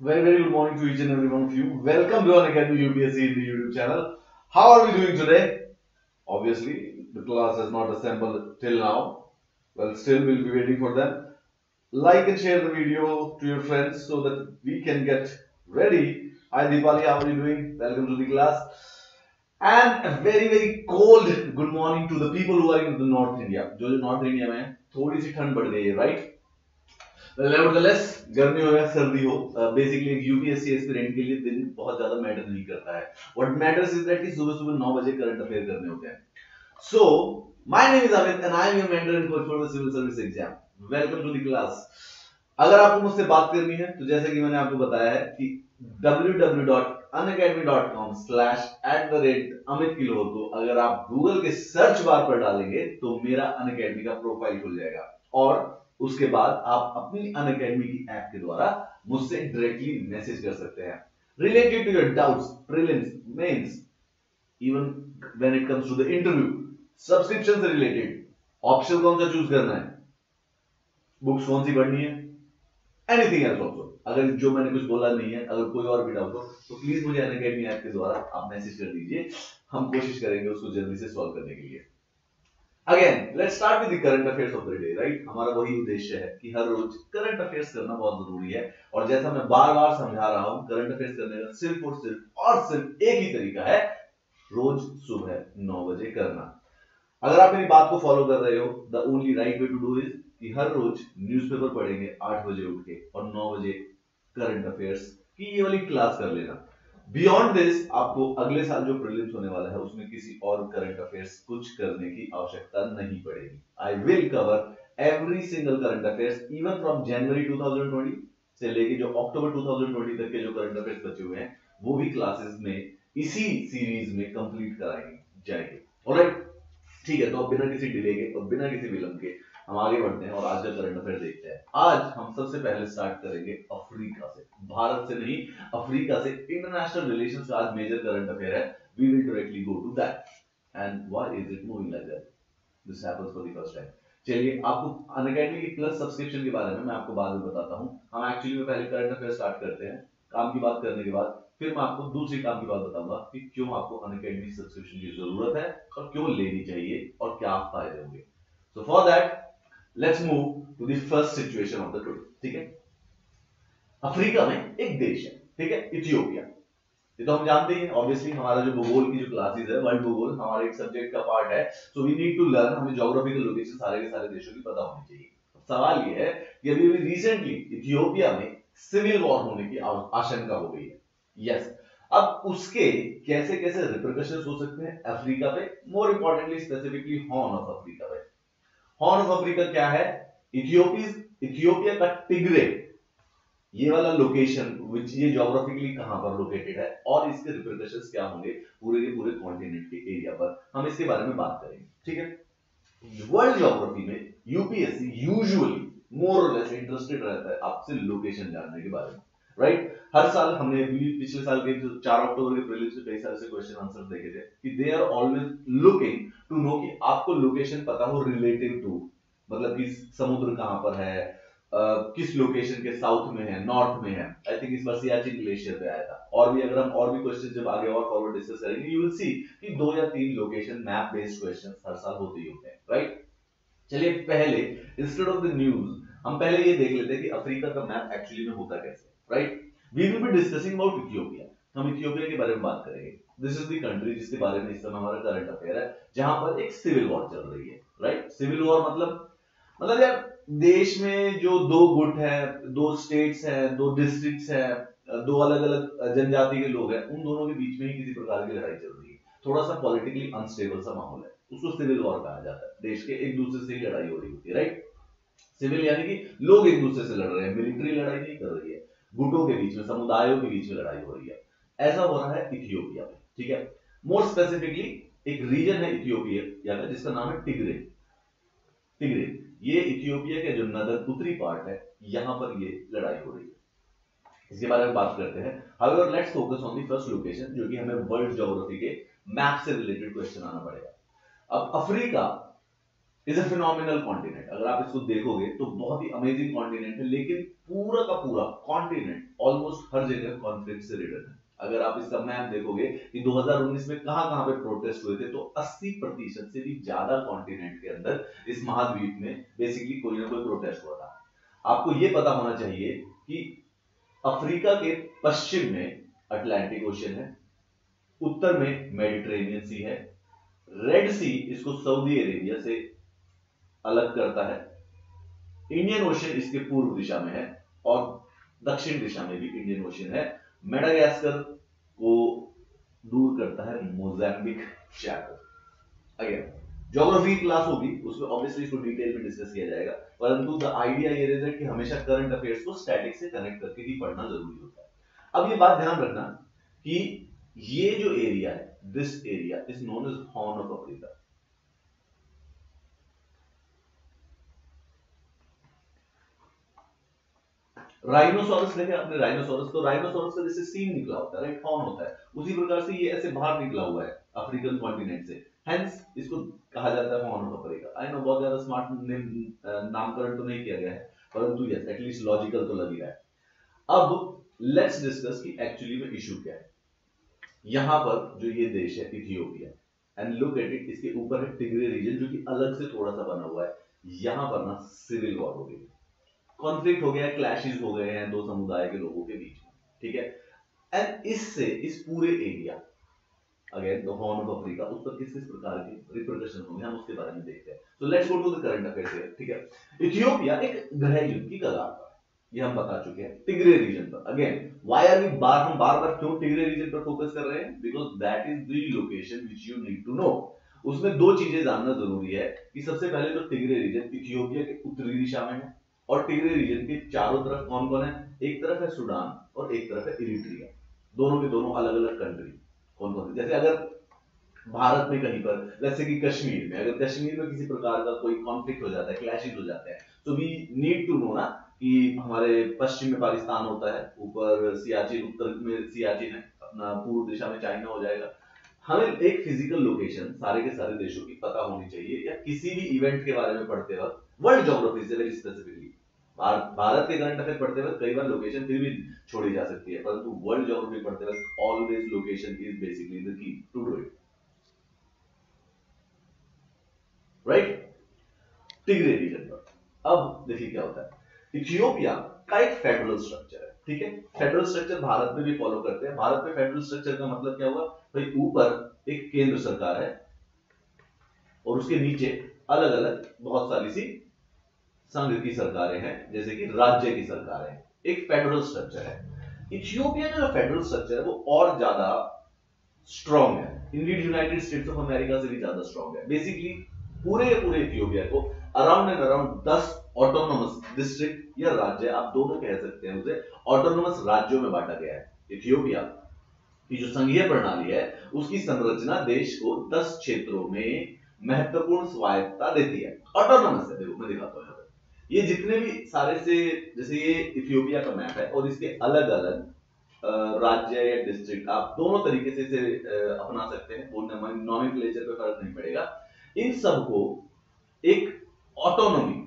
Very, very good morning to each and every one of you. Welcome to An Academy UPSC in the YouTube channel. How are we doing today? Obviously, the class has not assembled till now. Well, still we'll be waiting for them. Like and share the video to your friends so that we can get ready. Hi Deepali, how are you doing? Welcome to the class. And a very, very cold good morning to the people who are in the North India. जो जो North India में है, थोड़ी सी ठंड बढ़ गई है, right? Nevertheless गर्मी हो या सर्दी हो बेसिकली एक यूपीएससी एस्पिरेंट के लिए दिन बहुत ज़्यादा मैटर नहीं करता है। व्हाट मैटर्स इज़ दैट कि सुबह सुबह 9 बजे करंट अफेयर करने होते हैं। So my name is Amit and I am your mentor and coach for the civil service exam welcome to the class अगर आपको मुझसे बात करनी है तो जैसे कि मैंने आपको बताया है कि www.unacademy.com/@अमित किलो को अगर आप गूगल के सर्च बार पर डालेंगे तो मेरा अनअकैडमी का प्रोफ़ाइल खुल जाएगा। और उसके बाद आप अपनी अन अकेडमी की ऐप के द्वारा मुझसे डायरेक्टली मैसेज कर सकते हैं। Related to your doubts prelims mains even when it comes to the interview subscription से रिलेटेड ऑप्शन कौन सा चूज़ करना है? बुक्स कौन सी पढ़नी है? एनीथिंग एल्स आल्सो अगर जो मैंने कुछ बोला नहीं है, अगर कोई और भी डाउट हो तो प्लीज़ मुझे अन अकेडमी ऐप के द्वारा आप मैसेज कर दीजिए। हम कोशिश करेंगे उसको जल्दी से सॉल्व करने के लिए। Again let's start with the current affairs of the day right हमारा वही उद्देश्य है कि हर रोज करंट अफेयर्स करना बहुत ज़रूरी है। और जैसा मैं बार बार समझा रहा हूँ करंट अफेयर्स करने का सिर्फ़ और सिर्फ़ और सिर्फ़ एक ही तरीका है, रोज सुबह 9 बजे करना। अगर आप मेरी बात को फॉलो कर रहे हो the only right way to do is कि हर रोज न्यूज़पेपर पढ़ेंगे 8 बजे उठ के और 9 बजे करंट अफेयर्स की ये वाली क्लास कर लेना। बियॉन्ड दिस आपको अगले साल जो प्रीलिम्स होने वाला है, उसमें किसी और करंट अफेयर्स कुछ करने की आवश्यकता नहीं पड़ेगी। I will cover every single current affairs even from January 2020 से लेके जो अक्टूबर 2020 तक के जो करंट अफेयर्स बचे हुए हैं, वो भी क्लासेस में, इसी सीरीज़ में कंप्लीट कराएँगे जाएँगे। ऑलराइट ठीक है तो बिना किसी डिले के और बिना किसी विलंब के हम आगे बढ़ते हैं और आज का करंट अफेयर देखते हैं। आज हम सबसे पहले स्टार्ट करेंगे अफ्रीका से। भारत से नहीं, अफ्रीका से इंटरनेशनल रिलेशन का आज मेजर करंट अफेयर है। We will directly go to that and why is it moving like that this happens for the first time चलिए, आपको अनअकैडमी की प्लस सब्सक्रिप्शन के बारे में मैं आपको बाद में बताता हूँ। हम एक्चुअली में पहले करंट अफेयर स्टार्ट करते हैं, काम की बात करने के बाद। फिर मैं आपको दूसरी काम की बात बताऊँगा कि क्यों आपको अनअकैडमी सब्सक्रिप्शन की ज़रूरत है और क्यों लेनी चाहिए और क्या फ़ायदे होंगे। So for that let's move to first situation of the today ठीक है? अफ्रीका में एक देश है, ठीक है? इथियोपिया। ये तो हम जानते हैं ऑब्वियसली हमारा जो भूगोल की जो क्लासेस है वर्ल्ड भूगोल, हमारे एक सब्जेक्ट का पार्ट है so we need to learn हमें ज्योग्राफिकल लोकेशन सारे के सारे देशों की पता होनी चाहिए। सवाल ये है कि अभी अभी रिसेंटली इथियोपिया में सिविल वॉर होने की आशंका हो गई है। यस अब उसके कैसे कैसे रिप्रिकॉशंस हो सकते हैं अफ्रीका पे? More importantly specifically horn of Africa पे। हॉर्न ऑफ़ अफ्रीका क्या है? इथियोपिया इथियोपिया का टिग्रे। ये वाला लोकेशन विच ये ज्योग्राफिकली कहाँ पर लोकेटेड है? और इसके रिप्रिकॉशंस क्या होंगे पूरे के पूरे कॉन्टिनेंट के एरिया पर? हम इसके बारे में बात करेंगे, ठीक है? वर्ल्ड ज्योग्राफी में UPSC usually more less interested रहता है आपसे लोकेशन जानने के बारे में। राइट हर साल हमने पिछले साल के जो 4 अक्टूबर के प्रीलिम्स में कई सारे से क्वेश्चन आंसर देखे थे कि they are always looking to know कि आपको लोकेशन पता हो रिलेटिव टू मतलब कि समुद्र कहाँ पर है Uh, किस लोकेशन के साउथ में है नॉर्थ में है। आई थिंक इस बार सियाचिन ग्लेशियर पे आया था। और भी अगर हम और भी क्वेश्चन जब आगे और फॉरवर्ड डिस्कस करेंगे यू विल सी कि दो या तीन लोकेशन मैप बेस्ड क्वेश्चन हर साल होते ही होते हैं राइट चलिए पहले इंस्टेड ऑफ़ द न्यूज़ हम पहले ये देख लेते हैं कि अफ्रीका का मैप एक्चुअली में होता कैसे। Right we will be discussing about Ethiopia हम इथियोपिया के बारे में बात करेंगे। दिस इज़ द कंट्री जिसके बारे में इस समय हमारा करंट अफेयर है, जहाँ पर एक सिविल वॉर चल रही है। राइट सिविल वॉर मतलब मतलब यार, देश में जो दो गुट है, दो स्टेट्स है, दो डिस्ट्रिक्ट्स है, दो अलग अलग जनजाति के लोग हैं, उन दोनों के बीच में ही किसी प्रकार की लड़ाई चल रही है। थोड़ा सा पॉलिटिकली अनस्टेबल सा माहौल है। उसको सिविल वॉर कहा जाता है। देश के एक दूसरे से ही लड़ाई हो रही होती है राइट सिविल यानी कि लोग एक दूसरे से लड़ रहे हैं मिलिट्री लड़ाई नहीं कर रही है। गुटों के बीच में, समुदायों के बीच में लड़ाई हो रही है। ऐसा हो रहा है इथियोपिया में, ठीक है? मोर स्पेसिफिकली एक रीजन है इथियोपिया का जिसका नाम है टिग्रे। टिग्रे, ये इथियोपिया के जो नदर उत्तरी पार्ट है, यहाँ पर ये लड़ाई हो रही है। इसके बारे में बात करते हैं। However let's focus on the first location जो कि हमें वर्ल्ड ज्योग्राफी के मैप से रिलेटेड क्वेश्चन आना पड़ेगा। अब Africa is a phenomenal continent अगर आप इसको देखोगे तो बहुत ही अमेजिंग कॉन्टिनेंट है, लेकिन पूरा का पूरा कॉन्टिनेंट ऑलमोस्ट हर जगह कॉन्फ्लिक्ट से रिलेटेड है। अगर आप इसका मैप देखोगे कि 2019 में कहाँ कहाँ पे प्रोटेस्ट हुए थे तो 80 प्रतिशत से भी ज़्यादा कॉन्टिनेंट के अंदर इस महाद्वीप में बेसिकली कोई ना कोई प्रोटेस्ट हुआ था। आपको यह पता होना चाहिए कि अफ्रीका के पश्चिम में अटलांटिक ओशन है, उत्तर में मेडिटेरेनियन सी है रेड सी इसको सऊदी अरेबिया से अलग करता है। इंडियन ओशन इसके पूर्व दिशा में है और दक्षिण दिशा में भी इंडियन ओशन है। मेडागास्कर को दूर करता है Mozambique channel again geography class होगी, उसमें ऑब्वियसली इसको डिटेल में डिस्कस किया जाएगा। परंतु द आइडिया ये रहता है कि हमेशा करंट अफेयर्स को स्टैटिक से कनेक्ट करके ही पढ़ना ज़रूरी होता है। अब ये बात ध्यान रखना कि ये जो एरिया है this area is known as horn of Africa rhinoceros देखे आपने राइनोसोरस तो राइनोसोरस का जैसे सीन निकला होता है राइट हॉर्न होता है? उसी प्रकार से ये ऐसे बाहर निकला हुआ है अफ्रीकन कॉन्टिनेंट से। हेंस इसको कहा जाता है horn of Africa I know बहुत ज़्यादा स्मार्ट नामकरण तो नहीं किया गया है, परंतु यस एटलीस्ट लॉजिकल तो लग ही रहा है। अब लेट्स डिस्कस कि एक्चुअली में इशू क्या है। यहाँ पर जो ये देश है Ethiopia and look at it इसके ऊपर है टिग्रे रीजन जो कि अलग से थोड़ा सा बना हुआ है। यहाँ पर ना सिविल वॉर हो गई कॉन्फ्लिक्ट हो गया है क्लैशेस हो गए हैं दो समुदाय के लोगों के बीच में, ठीक है? एंड इससे, इस पूरे area again the horn of Africa उस पर किस किस प्रकार के रिप्रिकॉशन होंगे, हम उसके बारे में देखते हैं। So let's go to the current affairs ठीक है? इथियोपिया एक ग्रह युद्ध की कगार पर ये हम बता चुके हैं टिग्रे रीजन पर। अगेन व्हाई आर वी बार, हम बार बार क्यों टिग्रे रीजन पर फोकस कर रहे हैं? Because that is the location which you need to know उसमें दो चीज़ें जानना ज़रूरी है कि सबसे पहले तो टिग्रे रीजन इथियोपिया के उत्तरी दिशा में है। और टिग्रे रीजन के चारों तरफ़ कौन कौन है? एक तरफ़ है सूडान और एक तरफ़ है इरिट्रिया दोनों के दोनों अलग अलग कंट्री कौन कौन जैसे अगर भारत में कहीं पर, जैसे कि कश्मीर में, अगर कश्मीर में किसी प्रकार का कोई कॉन्फ्लिक्ट हो जाता है क्लैशेज हो जाते हैं तो वी नीड टू नो ना कि हमारे पश्चिम में पाकिस्तान होता है, ऊपर सियाचिन, उत्तर में सियाचिन है, अपना पूर्व दिशा में चाइना हो जाएगा। हमें एक फ़िज़िकल लोकेशन सारे के सारे देशों की पता होनी चाहिए, या किसी भी इवेंट के बारे में पढ़ते वक्त वर्ल्ड ज्योग्राफी से स्पेसिफिकली भारत के करंट अफेयर पढ़ते वक्त कई बार लोकेशन फिर भी छोड़ी जा सकती है, परंतु वर्ल्ड ज्योग्राफी पढ़ते वक्त always location is basically the key to do it right Tigray region पर। अब देखिए क्या होता है। इथियोपिया का एक फेडरल स्ट्रक्चर है, ठीक है? फेडरल स्ट्रक्चर भारत में भी फॉलो करते हैं। भारत में फेडरल स्ट्रक्चर का मतलब क्या हुआ? भाई ऊपर एक केंद्र सरकार है और उसके नीचे अलग अलग बहुत सारी सी संघ की सरकारें हैं, जैसे कि राज्य की सरकारें, एक फेडरल स्ट्रक्चर है। इथियोपिया का जो फेडरल स्ट्रक्चर है, वो और ज़्यादा स्ट्रॉन्ग है। Indian United States of America से भी ज़्यादा स्ट्रॉन्ग है। बेसिकली पूरे पूरे इथियोपिया को अराउंड एंड अराउंड दस ऑटोनोमस डिस्ट्रिक्ट या राज्य, आप दोनों कह सकते हैं उसे ऑटोनोमस राज्यों में बांटा गया है इथियोपिया की जो संघीय प्रणाली है, उसकी संरचना देश को दस क्षेत्रों में महत्वपूर्ण स्वायत्ता देती है। ऑटोनोमस है, देखो, मैं दिखाता हूँ। ये जितने भी सारे से, जैसे ये इथियोपिया का मैप है और इसके अलग अलग राज्य या डिस्ट्रिक्ट आप दोनों तरीके से इसे अपना सकते हैं वो लेजर पे फ़र्क नहीं पड़ेगा। इन सबको एक ऑटोनोमी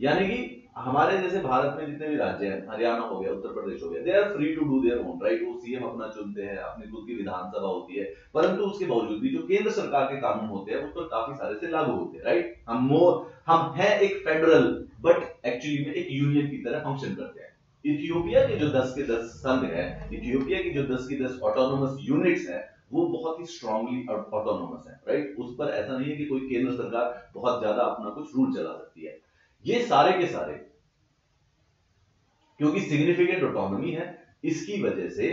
यानी कि हमारे जैसे भारत में जितने भी राज्य हैं, हरियाणा हो गया, उत्तर प्रदेश हो गया they are free to do their own right वो सीएम अपना चुनते हैं, अपनी खुद की विधानसभा होती है, परंतु उसके बावजूद भी जो केंद्र सरकार के कानून होते हैं, उस पर काफ़ी सारे से लागू होते हैं राइट हम मोर हम है एक फेडरल बट एक्चुअली में एक यूनियन की तरह फ़ंक्शन करते हैं। इथियोपिया के जो 10 के 10 संघ है इथियोपिया की जो 10 की 10 ऑटोनोमस यूनिट्स है, वो बहुत ही स्ट्रांगली ऑटोनोमस है राइट उस पर ऐसा नहीं है कि कोई केंद्र सरकार बहुत ज़्यादा अपना कुछ रूल चला सकती है। ये सारे के सारे क्योंकि सिग्निफिकेंट ऑटोनॉमी है, इसकी वजह से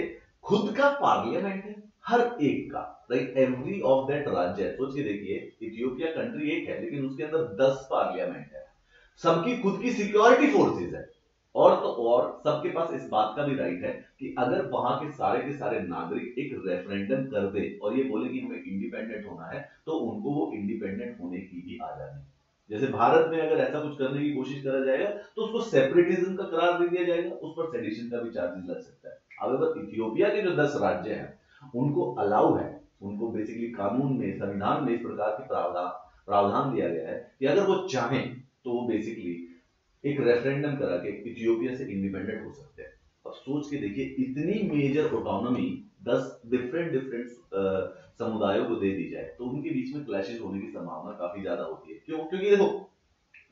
खुद का पार्लियामेंट है, हर एक का। लाइक एवरी ऑफ़ दैट राज्य सोच के देखिए इथियोपिया कंट्री एक है, लेकिन उसके अंदर दस पार्लियामेंट है। सबकी खुद की सिक्योरिटी फोर्सेस है। और तो और, सबके पास इस बात का भी राइट है कि अगर वहाँ के सारे के सारे नागरिक एक रेफरेंडम कर दे और ये बोले कि हमें इंडिपेंडेंट होना है तो उनको वो इंडिपेंडेंट होने की भी आज़ादी। जैसे भारत में अगर ऐसा कुछ करने की कोशिश करा जाएगा तो उसको सेपरेटिज्म का करार दे दिया जाएगा, उस पर सेडिशन का भी चार्जेस लग सकता है। अगर इथियोपिया के जो दस राज्य हैं, उनको अलाउ है, उनको बेसिकली कानून में, संविधान में इस प्रकार के प्रावधान प्रावधान दिया गया है कि अगर वो चाहें तो वो बेसिकली एक रेफरेंडम करा के इथियोपिया से इंडिपेंडेंट हो सकते हैं। अब सोच के देखिए, इतनी मेजर ऑटोनॉमी दस डिफरेंट डिफरेंट समुदायों को दे दी जाए तो उनके बीच में क्लैशेस होने की संभावना काफ़ी ज़्यादा होती है। क्यों? क्योंकि देखो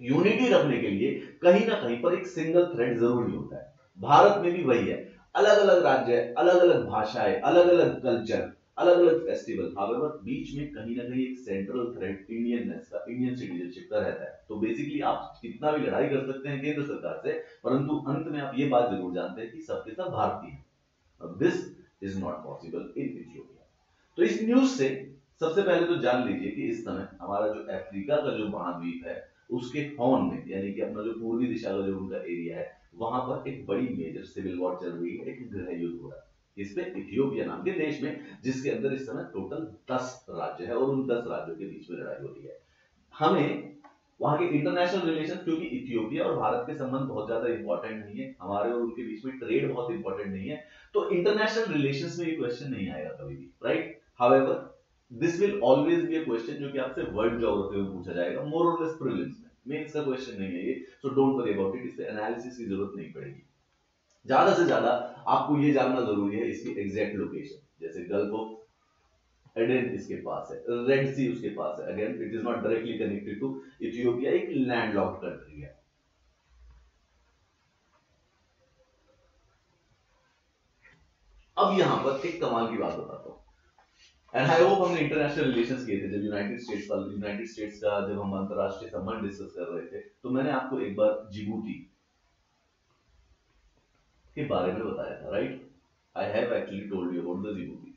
यूनिटी रखने के लिए कहीं ना कहीं पर एक सिंगल थ्रेड ज़रूरी होता है। भारत में भी वही है। अलग अलग राज्य अलग अलग भाषाएँ अलग अलग कल्चर अलग अलग फेस्टिवल हावेवर बीच में कहीं ना कहीं एक सेंट्रल थ्रेड इंडियननेस का इंडियन सिटीजनशिप का रहता है। तो बेसिकली आप कितना भी लड़ाई कर सकते हैं केंद्र सरकार से, परंतु अंत में आप ये बात ज़रूर जानते हैं कि सबके सब भारतीय this is not possible in Ethiopia तो इस न्यूज़ से सबसे पहले तो जान लीजिए कि इस समय हमारा जो अफ्रीका का जो महाद्वीप है, उसके हॉर्न में, यानी कि अपना जो पूर्वी दिशा का जो उनका एरिया है, वहाँ पर एक बड़ी मेजर सिविल वॉर चल रही है, एक गृह युद्ध हो रहा है। इसमें इथियोपिया नाम के देश में, जिसके अंदर इस समय टोटल दस राज्य है और उन दस राज्यों के बीच में लड़ाई हो रही है। हमें वहाँ के इंटरनेशनल रिलेशन क्योंकि इथियोपिया और भारत के संबंध बहुत ज़्यादा इंपॉर्टेंट नहीं है, हमारे और उनके बीच में ट्रेड बहुत इंपॉर्टेंट नहीं है तो इंटरनेशनल रिलेशन में ये क्वेश्चन नहीं आएगा कभी भी right however this will always be a question जो कि आपसे वर्ल्ड ज्योग्राफी में पूछा जाएगा मोर और लेस प्रीलिम्स में। मेंस का क्वेश्चन नहीं है ये so don't worry about it इससे एनालिसिस की ज़रूरत नहीं पड़ेगी। ज़्यादा से ज़्यादा आपको ये जानना ज़रूरी है इसकी एग्जैक्ट लोकेशन जैसे गल्फ ऑफ़ एडेन इसके पास है रेड सी उसके पास है। Again it is not directly connected to Ethiopia एक लैंडलॉक्ड कंट्री है। अब यहाँ पर एक कमाल की बात बताता हूँ। एंड आई होप हमने इंटरनेशनल रिलेशंस किए थे, जब यूनाइटेड स्टेट्स का यूनाइटेड स्टेट्स का जब हम अंतरराष्ट्रीय संबंध डिस्कस कर रहे थे तो मैंने आपको एक बार जिबूती के बारे में बताया था right I have actually told you about the Djibouti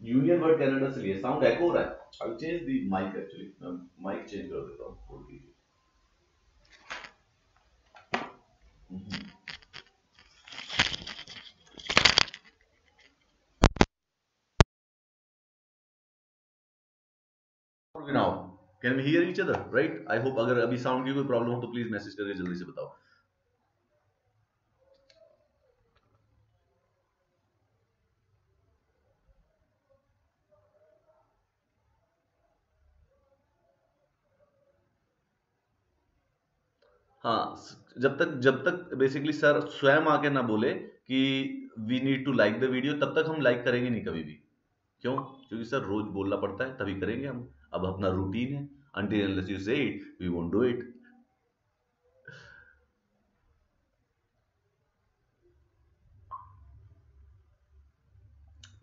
union word Canada से लिए साउंड एको हो रहा है? I change the mike actually mike change कर देता हूँ now can we hear each other right I hope अगर अभी साउंड की कोई प्रॉब्लम हो तो प्लीज़ मैसेज करके जल्दी से बताओ। हाँ जब तक जब तक बेसिकली सर स्वयं आके ना बोले कि we need to like the video तब तक हम लाइक करेंगे नहीं कभी भी क्यों क्योंकि सर रोज बोलना पड़ता है तभी करेंगे हम अब अपना रूटीन है until unless you say it we won't do it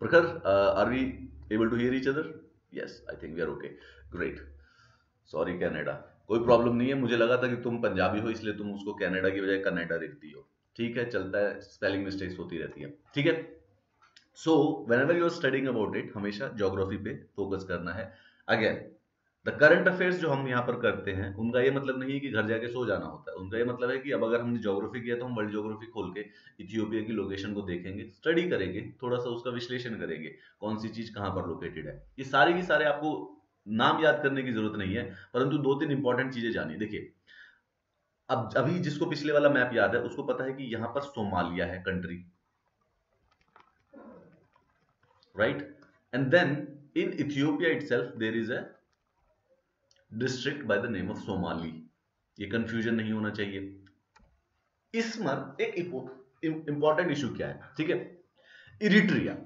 Prakhar, uh, are we able to hear each other? Yes, I think we are okay. Great. Sorry Canada कोई प्रॉब्लम नहीं है। मुझे लगा था कि तुम पंजाबी हो, इसलिए तुम उसको कनाडा की बजाय कनाडा लिखती हो। ठीक है, चलता है स्पेलिंग मिस्टेक्स होती रहती है। ठीक है? So whenever you are studying about it हमेशा ज्योग्राफी पे फोकस करना है। अगेन द करंट अफेयर्स जो हम यहाँ पर करते हैं, उनका ये मतलब नहीं है कि घर जाके सो जाना होता है। उनका ये मतलब है कि अब अगर हमने ज्योग्राफी किया तो हम वर्ल्ड ज्योग्राफी खोल के इथियोपिया की लोकेशन को देखेंगे स्टडी करेंगे, थोड़ा सा उसका विश्लेषण करेंगे, कौन सी चीज़ कहाँ पर लोकेटेड है। ये सारी की सारे आपको नाम याद करने की ज़रूरत नहीं है, परंतु दो तीन इंपॉर्टेंट चीज़ें जानिए। देखिए, अब अभी जिसको पिछले वाला मैप याद है, उसको पता है कि यहाँ पर सोमालिया है country right and then in Ethiopia itself there is a district by the name of Somali ये कंफ्यूजन नहीं होना चाहिए। इसमें एक इंपॉर्टेंट इशू क्या है? ठीक है? इरिट्रिया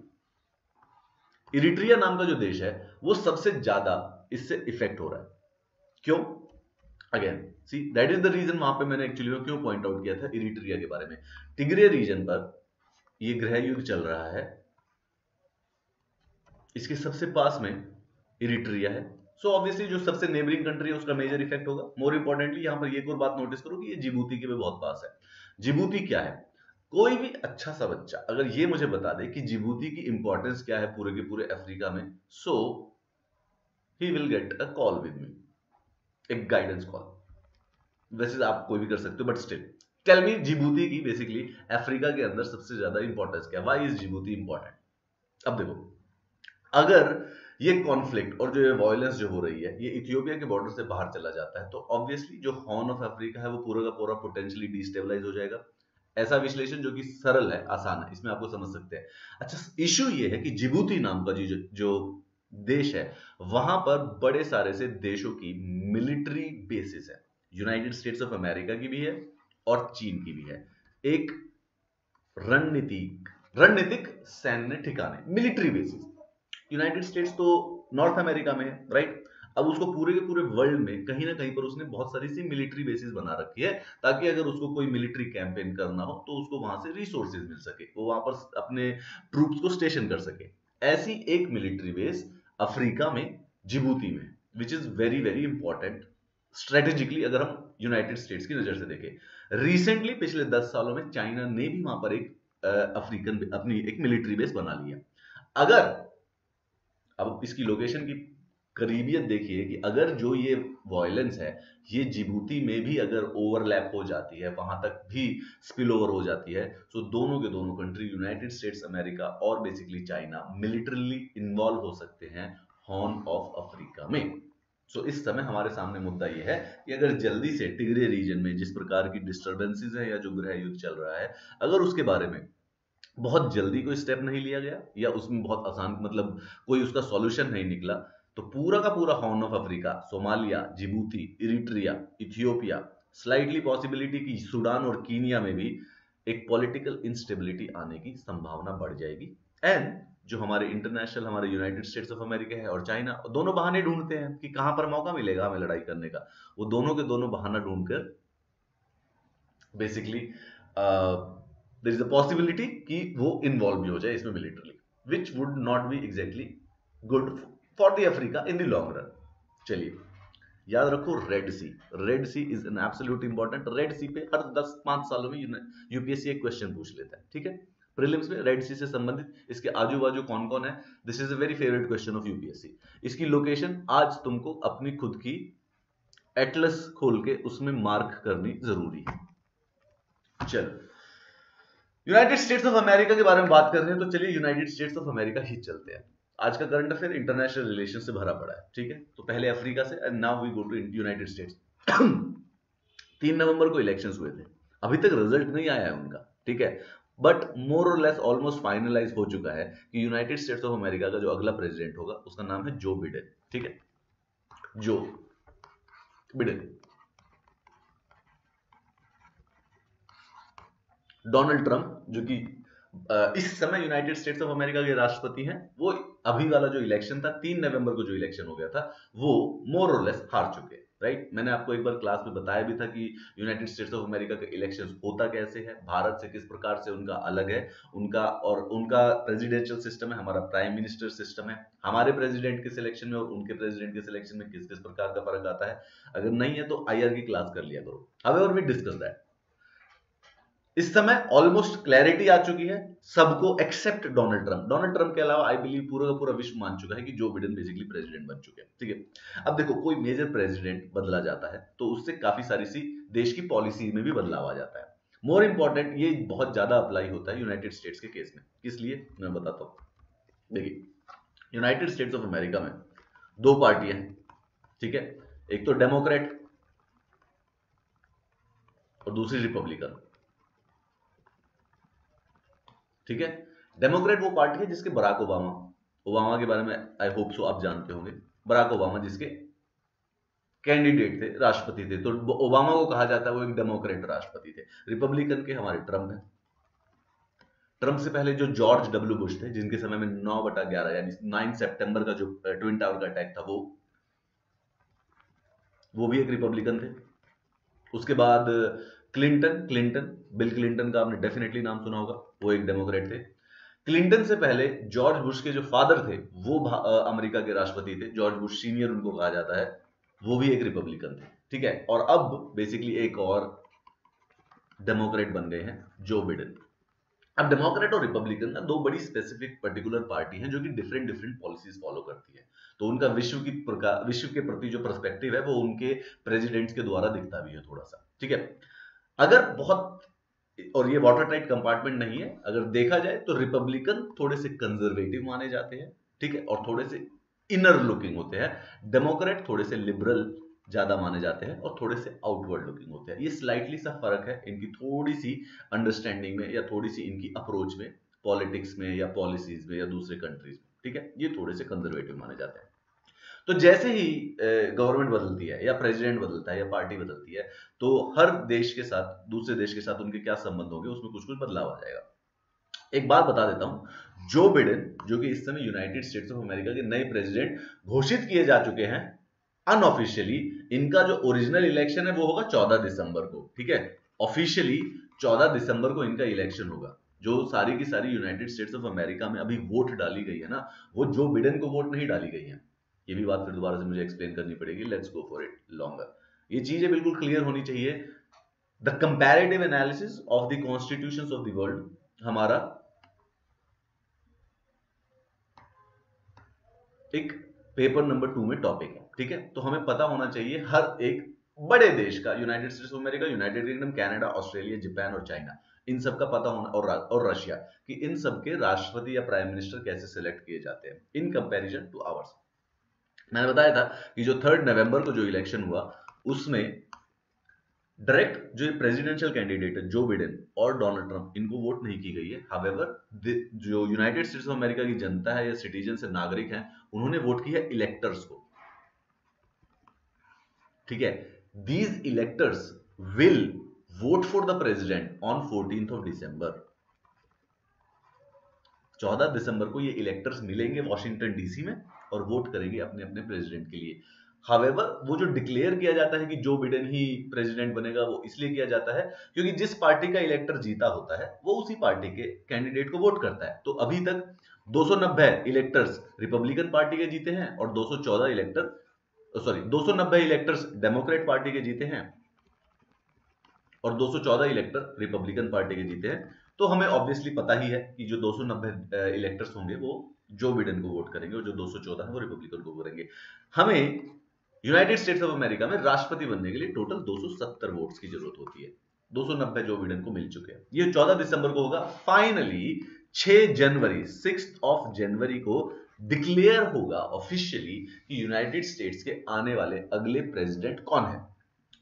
इरिट्रिया नाम का जो देश है, वो सबसे ज़्यादा इससे इफ़ेक्ट हो रहा है। क्यों? Again see that is the region वहाँ पे मैंने एक्चुअली क्यों पॉइंट आउट किया था इरिट्रिया के बारे में। टिग्रिया रीजन पर ये गृह युद्ध चल रहा है। इसके सबसे पास में इरिट्रिया है। सो so ऑब्वियसली जो सबसे नेबरिंग कंट्री है, उसका मेजर इफ़ेक्ट होगा। मोर इंपॉर्टेंटली यहाँ पर एक और बात नोटिस करो कि ये जिबूती के भी बहुत पास है। जिबूती क्या है? कोई भी अच्छा सा बच्चा, अगर ये मुझे बता दे कि जिबूती की इंपॉर्टेंस क्या है पूरे के पूरे अफ्रीका में so he will get a call with me एक गाइडेंस कॉल वैसे आप कोई भी कर सकते हो but still tell me Djibouti की बेसिकली अफ्रीका के अंदर सबसे ज़्यादा इंपॉर्टेंस क्या वाई इज़ जिबूती इंपॉर्टेंट अब देखो, अगर ये कॉन्फ्लिक्ट और जो ये वायलेंस जो हो रही है, ये इथियोपिया के बॉर्डर से बाहर चला जाता है तो ऑब्वियसली जो हॉर्न ऑफ़ अफ्रीका है, वो पूरा का पूरा पोटेंशियली डिस्टेबलाइज हो जाएगा। ऐसा विश्लेषण जो कि सरल है, आसान है, इसमें आपको समझ सकते हैं। अच्छा इशू ये है कि जिबूती नाम का जो देश है, वहाँ पर बड़े सारे से देशों की मिलिट्री बेसिस है। यूनाइटेड स्टेट्स ऑफ़ अमेरिका की भी है और चीन की भी है। एक रणनीतिक रणनीतिक सैन्य ठिकाने मिलिट्री बेसिस यूनाइटेड स्टेट्स तो नॉर्थ अमेरिका में है राइट अब उसको पूरे के पूरे वर्ल्ड में कहीं ना कहीं पर उसने बहुत सारी सी मिलिट्री बेसिस बना रखी है, ताकि अगर उसको कोई मिलिट्री कैंपेन करना हो तो उसको वहाँ से रिसोर्सेज मिल सके, वो वहाँ पर अपने ट्रूप्स को स्टेशन कर सके। ऐसी एक मिलिट्री बेस अफ्रीका में, जिबूती में which is very very important strategically अगर हम यूनाइटेड स्टेट्स की नज़र से देखें। रिसेंटली पिछले दस सालों में चाइना ने भी वहाँ पर एक अफ्रीकन अपनी एक मिलिट्री बेस बना लिया। अगर, अब इसकी लोकेशन की करीबियत देखिए कि अगर जो ये वायलेंस है ये जिबूती में भी अगर ओवरलैप हो जाती है वहाँ तक भी स्पिल ओवर हो जाती है तो दोनों के दोनों कंट्री यूनाइटेड स्टेट्स अमेरिका और बेसिकली चाइना मिलिटरली इन्वॉल्व हो सकते हैं हॉर्न ऑफ़ अफ्रीका में। सो so, इस समय हमारे सामने मुद्दा यह है कि अगर जल्दी से टिगरे रीजन में जिस प्रकार की डिस्टर्बेंसेज है या जो गृह युद्ध चल रहा है अगर उसके बारे में बहुत जल्दी कोई स्टेप नहीं लिया गया या उसमें बहुत आसान मतलब कोई उसका सॉल्यूशन नहीं निकला तो पूरा का पूरा horn of Africa Somalia Djibouti Eritrea Ethiopia slightly possibility की सूडान और कीनिया में भी एक पॉलिटिकल इंस्टेबिलिटी आने की संभावना बढ़ जाएगी। एंड जो हमारे इंटरनेशनल हमारे यूनाइटेड स्टेट्स ऑफ़ अमेरिका है और चाइना दोनों बहाने ढूंढते हैं कि कहाँ पर मौका मिलेगा हमें लड़ाई करने का। वो दोनों के दोनों बहाना ढूंढकर basically there is a possibility कि वो इन्वॉल्व भी हो जाए इसमें militarily which would not be exactly good for the Africa in the long run. चलिए, याद रखो red sea red sea is an absolute important red sea पे हर 10 पाँच सालों में यूपीएससी एक क्वेश्चन पूछ लेता है, ठीक है? प्रीलिम्स में रेड सी से संबंधित इसके आजू बाजू कौन कौन है this is a very favourite question of UPSC इसकी लोकेशन आज तुमको अपनी खुद की एटलस खोल के उसमें मार्क करनी ज़रूरी है। चलो यूनाइटेड स्टेट्स ऑफ़ अमेरिका के बारे में बात कर रहे हैं तो चलिए यूनाइटेड स्टेट्स ऑफ़ अमेरिका ही चलते हैं। आज का करंट अफेयर इंटरनेशनल रिलेशन से भरा पड़ा है, ठीक है? तो पहले अफ्रीका से and now we go to United States तीन नवंबर को इलेक्शंस हुए थे। अभी तक रिज़ल्ट नहीं आया है उनका, ठीक है? बट मोर और लेस ऑलमोस्ट फाइनलाइज हो चुका है कि यूनाइटेड स्टेट्स ऑफ़ अमेरिका का जो अगला प्रेसिडेंट होगा, उसका नाम है जो बिडेन ठीक है? जो बिडेन डोनाल्ड ट्रंप जो कि इस समय यूनाइटेड स्टेट्स ऑफ़ अमेरिका के राष्ट्रपति हैं। वो अभी वाला जो इलेक्शन था, तीन नवंबर को जो इलेक्शन हो गया था, वो मोर और लेस हार चुके राइट मैंने आपको एक बार क्लास में बताया भी था कि यूनाइटेड स्टेट्स ऑफ़ अमेरिका का इलेक्शन होता कैसे है, भारत से किस प्रकार से उनका अलग है, उनका और उनका प्रेसिडेंशियल सिस्टम है, हमारा प्राइम मिनिस्टर सिस्टम है। हमारे प्रेसिडेंट के सिलेक्शन में और उनके प्रेसिडेंट के सिलेक्शन में किस किस प्रकार का फ़र्क आता है? अगर नहीं है तो आईआर की क्लास कर लिया करो। हवे और भी डिस्कस दैट इस समय ऑलमोस्ट क्लैरिटी आ चुकी है, सबको except Donald Trump Donald Trump के अलावा आई बिलीव पूरा का पूरा विश्व मान चुका है कि जो बिडेन बेसिकली प्रेसिडेंट बन चुके हैं। ठीक है? अब देखो, कोई मेजर प्रेसिडेंट बदला जाता है तो उससे काफ़ी सारी सी देश की पॉलिसी में भी बदलाव आ जाता है। मोर इंपॉर्टेंट ये बहुत ज़्यादा अप्लाई होता है यूनाइटेड स्टेट्स के केस में। किस लिए? मैं बताता हूँ। देखिए यूनाइटेड स्टेट्स ऑफ़ अमेरिका में दो पार्टियाँ हैं। ठीक है? एक तो डेमोक्रेट और दूसरी रिपब्लिकन ठीक है? डेमोक्रेट वो पार्टी है जिसके बराक ओबामा ओबामा के बारे में आई होप सो आप जानते होंगे। बराक ओबामा जिसके कैंडिडेट थे, राष्ट्रपति थे। तो ओबामा को कहा जाता है वो एक डेमोक्रेट राष्ट्रपति थे। रिपब्लिकन के हमारे ट्रंप हैं। ट्रंप से पहले जो जॉर्ज डब्ल्यू बुश थे, जिनके समय में नौ बटा ग्यारह, यानी नाइन सेप्टेंबर का जो ट्विन टावर का अटैक था वो वो भी एक रिपब्लिकन थे। उसके बाद क्लिंटन क्लिंटन बिल क्लिंटन का आपने डेफिनेटली नाम सुना होगा। वो एक डेमोक्रेट थे। क्लिंटन से पहले जॉर्ज बुश के जो फादर थे, वो अमेरिका के राष्ट्रपति थे। जॉर्ज बुश सीनियर उनको कहा जाता है। वो भी एक रिपब्लिकन थे, ठीक है? और अब बेसिकली एक और डेमोक्रेट बन गए हैं, जो बिडेन। अब डेमोक्रेट और रिपब्लिकन ना दो बड़ी स्पेसिफिक पर्टिकुलर पार्टी हैं, जो कि डिफरेंट डिफरेंट पॉलिसीज़ फॉलो करती है। तो उनका विश्व की प्रकार विश्व के प्रति जो पर्सपेक्टिव है, वो उनके प्रेसिडेंट्स के द्वारा दिखता भी है थोड़ा सा, ठीक है? अगर बहुत और ये वाटर टाइट कंपार्टमेंट नहीं है। अगर देखा जाए तो रिपब्लिकन थोड़े से कंजर्वेटिव माने जाते हैं, ठीक है? और थोड़े से इनर लुकिंग होते हैं। डेमोक्रेट थोड़े से लिबरल ज़्यादा माने जाते हैं और थोड़े से आउटवर्ड लुकिंग होते हैं। ये स्लाइटली सा फ़र्क है इनकी थोड़ी सी अंडरस्टैंडिंग में या थोड़ी सी इनकी अप्रोच में पॉलिटिक्स में या पॉलिसीज़ में या दूसरे कंट्रीज़ में, ठीक है? ये थोड़े से कंजर्वेटिव माने जाते हैं। तो जैसे ही गवर्नमेंट बदलती है या प्रेसिडेंट बदलता है या पार्टी बदलती है तो हर देश के साथ, दूसरे देश के साथ उनके क्या संबंध होंगे, उसमें कुछ कुछ बदलाव आ जाएगा। एक बात बता देता हूँ जो बिडेन जो कि इस समय यूनाइटेड स्टेट्स ऑफ़ अमेरिका के नए प्रेसिडेंट घोषित किए जा चुके हैं अनऑफिशियली इनका जो ओरिजिनल इलेक्शन है वो होगा चौदह दिसंबर को, ठीक है? ऑफिशियली चौदह दिसंबर को इनका इलेक्शन होगा, जो सारी की सारी यूनाइटेड स्टेट्स ऑफ़ अमेरिका में अभी वोट डाली गई है ना, वो जो बिडेन को वोट नहीं डाली गई है। ये भी बात फिर दोबारा से मुझे एक्सप्लेन करनी पड़ेगी let's go for it longer ये चीज़ें बिल्कुल क्लियर होनी चाहिए। The comparative analysis of the constitution of the world हमारा एक पेपर नंबर टू में टॉपिक है, ठीक है? तो हमें पता होना चाहिए हर एक बड़े देश का United States of America United Kingdom Canada Australia Japan और चाइना इन सब का पता होना, और और रशिया कि इन सब के राष्ट्रपति या प्राइम मिनिस्टर कैसे सिलेक्ट किए जाते हैं इन कंपैरिजन टू आवर्स मैंने बताया था कि जो थर्ड नवंबर को जो इलेक्शन हुआ, उसमें डायरेक्ट जो प्रेसिडेंशियल कैंडिडेट है जो बिडेन और डोनाल्ड ट्रंप इनको वोट नहीं की गई है। हावेवर जो यूनाइटेड स्टेट्स ऑफ़ अमेरिका की जनता है या सिटीजन से नागरिक हैं, उन्होंने वोट की है इलेक्टर्स को। ठीक है? These electors will vote for the president on fourteen of December चौदह दिसंबर को ये इलेक्टर्स मिलेंगे वॉशिंगटन डीसी में। और वोट करेंगे अपने अपने प्रेसिडेंट के लिए। हावेवर वो जो डिक्लेयर किया जाता है कि जो बिडेन ही प्रेसिडेंट बनेगा, वो इसलिए किया जाता है क्योंकि जिस पार्टी का इलेक्टर जीता होता है, वो उसी पार्टी के कैंडिडेट को वोट करता है। तो अभी तक 290 इलेक्टर्स रिपब्लिकन पार्टी के जीते हैं और 214 elector sorry 290 electors Democrat party के जीते हैं और 214 इलेक्टर रिपब्लिकन पार्टी के जीते हैं। तो हमें ऑब्वियसली पता ही है कि जो 290 इलेक्टर्स होंगे, वो जो बिडेन को वोट करेंगे और जो 214 है, वो रिपब्लिकन को करेंगे। हमें यूनाइटेड स्टेट्स ऑफ़ अमेरिका में राष्ट्रपति बनने के लिए टोटल 270 वोट्स की ज़रूरत होती है। 290 जो बिडेन को मिल चुके हैं। ये 14 दिसंबर को होगा। फाइनली 6 जनवरी सिक्स ऑफ़ जनवरी को डिक्लेयर होगा ऑफिशियली कि यूनाइटेड स्टेट्स के आने वाले अगले प्रेसिडेंट कौन है,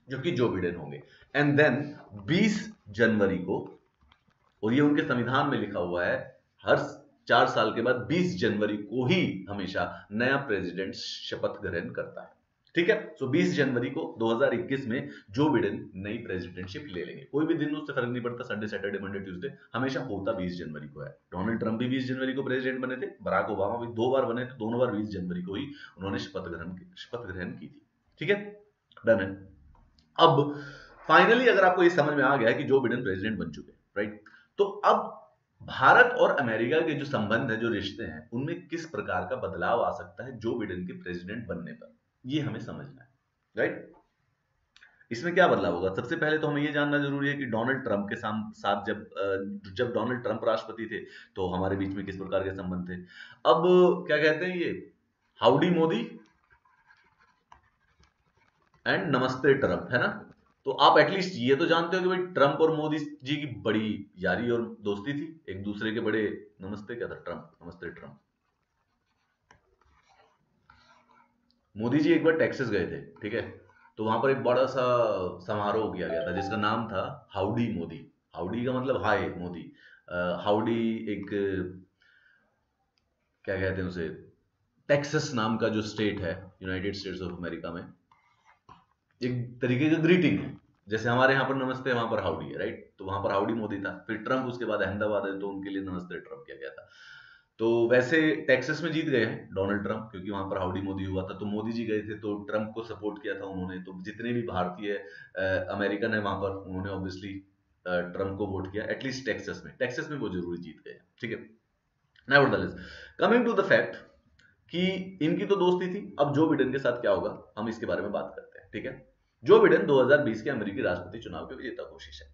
जो कि जो बिडेन होंगे। एंड देन 20 जनवरी को और ये उनके संविधान में लिखा हुआ है, हर चार साल के बाद 20 जनवरी को ही हमेशा नया प्रेसिडेंट शपथ ग्रहण करता है। ठीक है? सो 20 जनवरी को 2021 में जो बिडेन नई प्रेसिडेंटशिप ले लेंगे कोई भी दिन उससे फ़र्क नहीं पड़ता संडे सैटरडे मंडे ट्यूसडे हमेशा होता 20 जनवरी को है। डोनाल्ड ट्रंप भी 20 जनवरी को प्रेसिडेंट बने थे बराक ओबामा भी दो बार बने थे, दोनों बार 20 जनवरी को ही उन्होंने शपथ ग्रहण शपथ ग्रहण की थी। ठीक है? डन है। अब फाइनली अगर आपको ये समझ में आ गया कि जो बिडेन प्रेसिडेंट बन चुके राइट तो अब भारत और अमेरिका के जो संबंध है, जो रिश्ते हैं, उनमें किस प्रकार का बदलाव आ सकता है जो बिडेन के प्रेसिडेंट बनने पर? ये हमें समझना है राइट इसमें क्या बदलाव होगा? सबसे पहले तो हमें यह जानना ज़रूरी है कि डोनाल्ड ट्रंप के साथ जब जब डोनाल्ड ट्रंप राष्ट्रपति थे तो हमारे बीच में किस प्रकार के संबंध थे? अब क्या कहते हैं ये? Howdy Modi and Namaste Trump है ना? तो आप एटलीस्ट ये तो जानते हो कि भाई ट्रंप और मोदी जी की बड़ी यारी और दोस्ती थी। एक दूसरे के बड़े नमस्ते, क्या था? ट्रंप नमस्ते ट्रंप मोदी जी एक बार टेक्सास गए थे, ठीक है? तो वहाँ पर एक बड़ा सा समारोह किया गया था, जिसका नाम था हाउडी मोदी। हाउडी का मतलब हाय मोदी। हाउडी एक, क्या कहते हैं उसे? टेक्सास नाम का जो स्टेट है यूनाइटेड स्टेट्स ऑफ़ अमेरिका में एक तरीके का ग्रीटिंग है। जैसे हमारे यहाँ पर नमस्ते, वहाँ पर हाउडी है राइट तो वहाँ पर हाउडी मोदी था। फिर ट्रंप उसके बाद अहमदाबाद है तो उनके लिए नमस्ते ट्रंप किया गया था। तो वैसे टेक्सास में जीत गए हैं डोनाल्ड ट्रंप क्योंकि वहाँ पर हाउडी मोदी हुआ था। तो मोदी जी गए थे तो ट्रंप को सपोर्ट किया था उन्होंने। तो जितने भी भारतीय अमेरिकन है वहाँ पर, उन्होंने ऑब्वियसली ट्रंप को वोट किया एटलीस्ट टेक्सास में। टेक्सास में वो ज़रूरी जीत गए ठीक है? कमिंग टू द फैक्ट कि इनकी तो दोस्ती थी। अब जो बिडेन के साथ क्या होगा? हम इसके बारे में बात करते हैं, ठीक है? जो बिडेन 2020 के अमेरिकी राष्ट्रपति चुनाव के विजेता कोशिश है।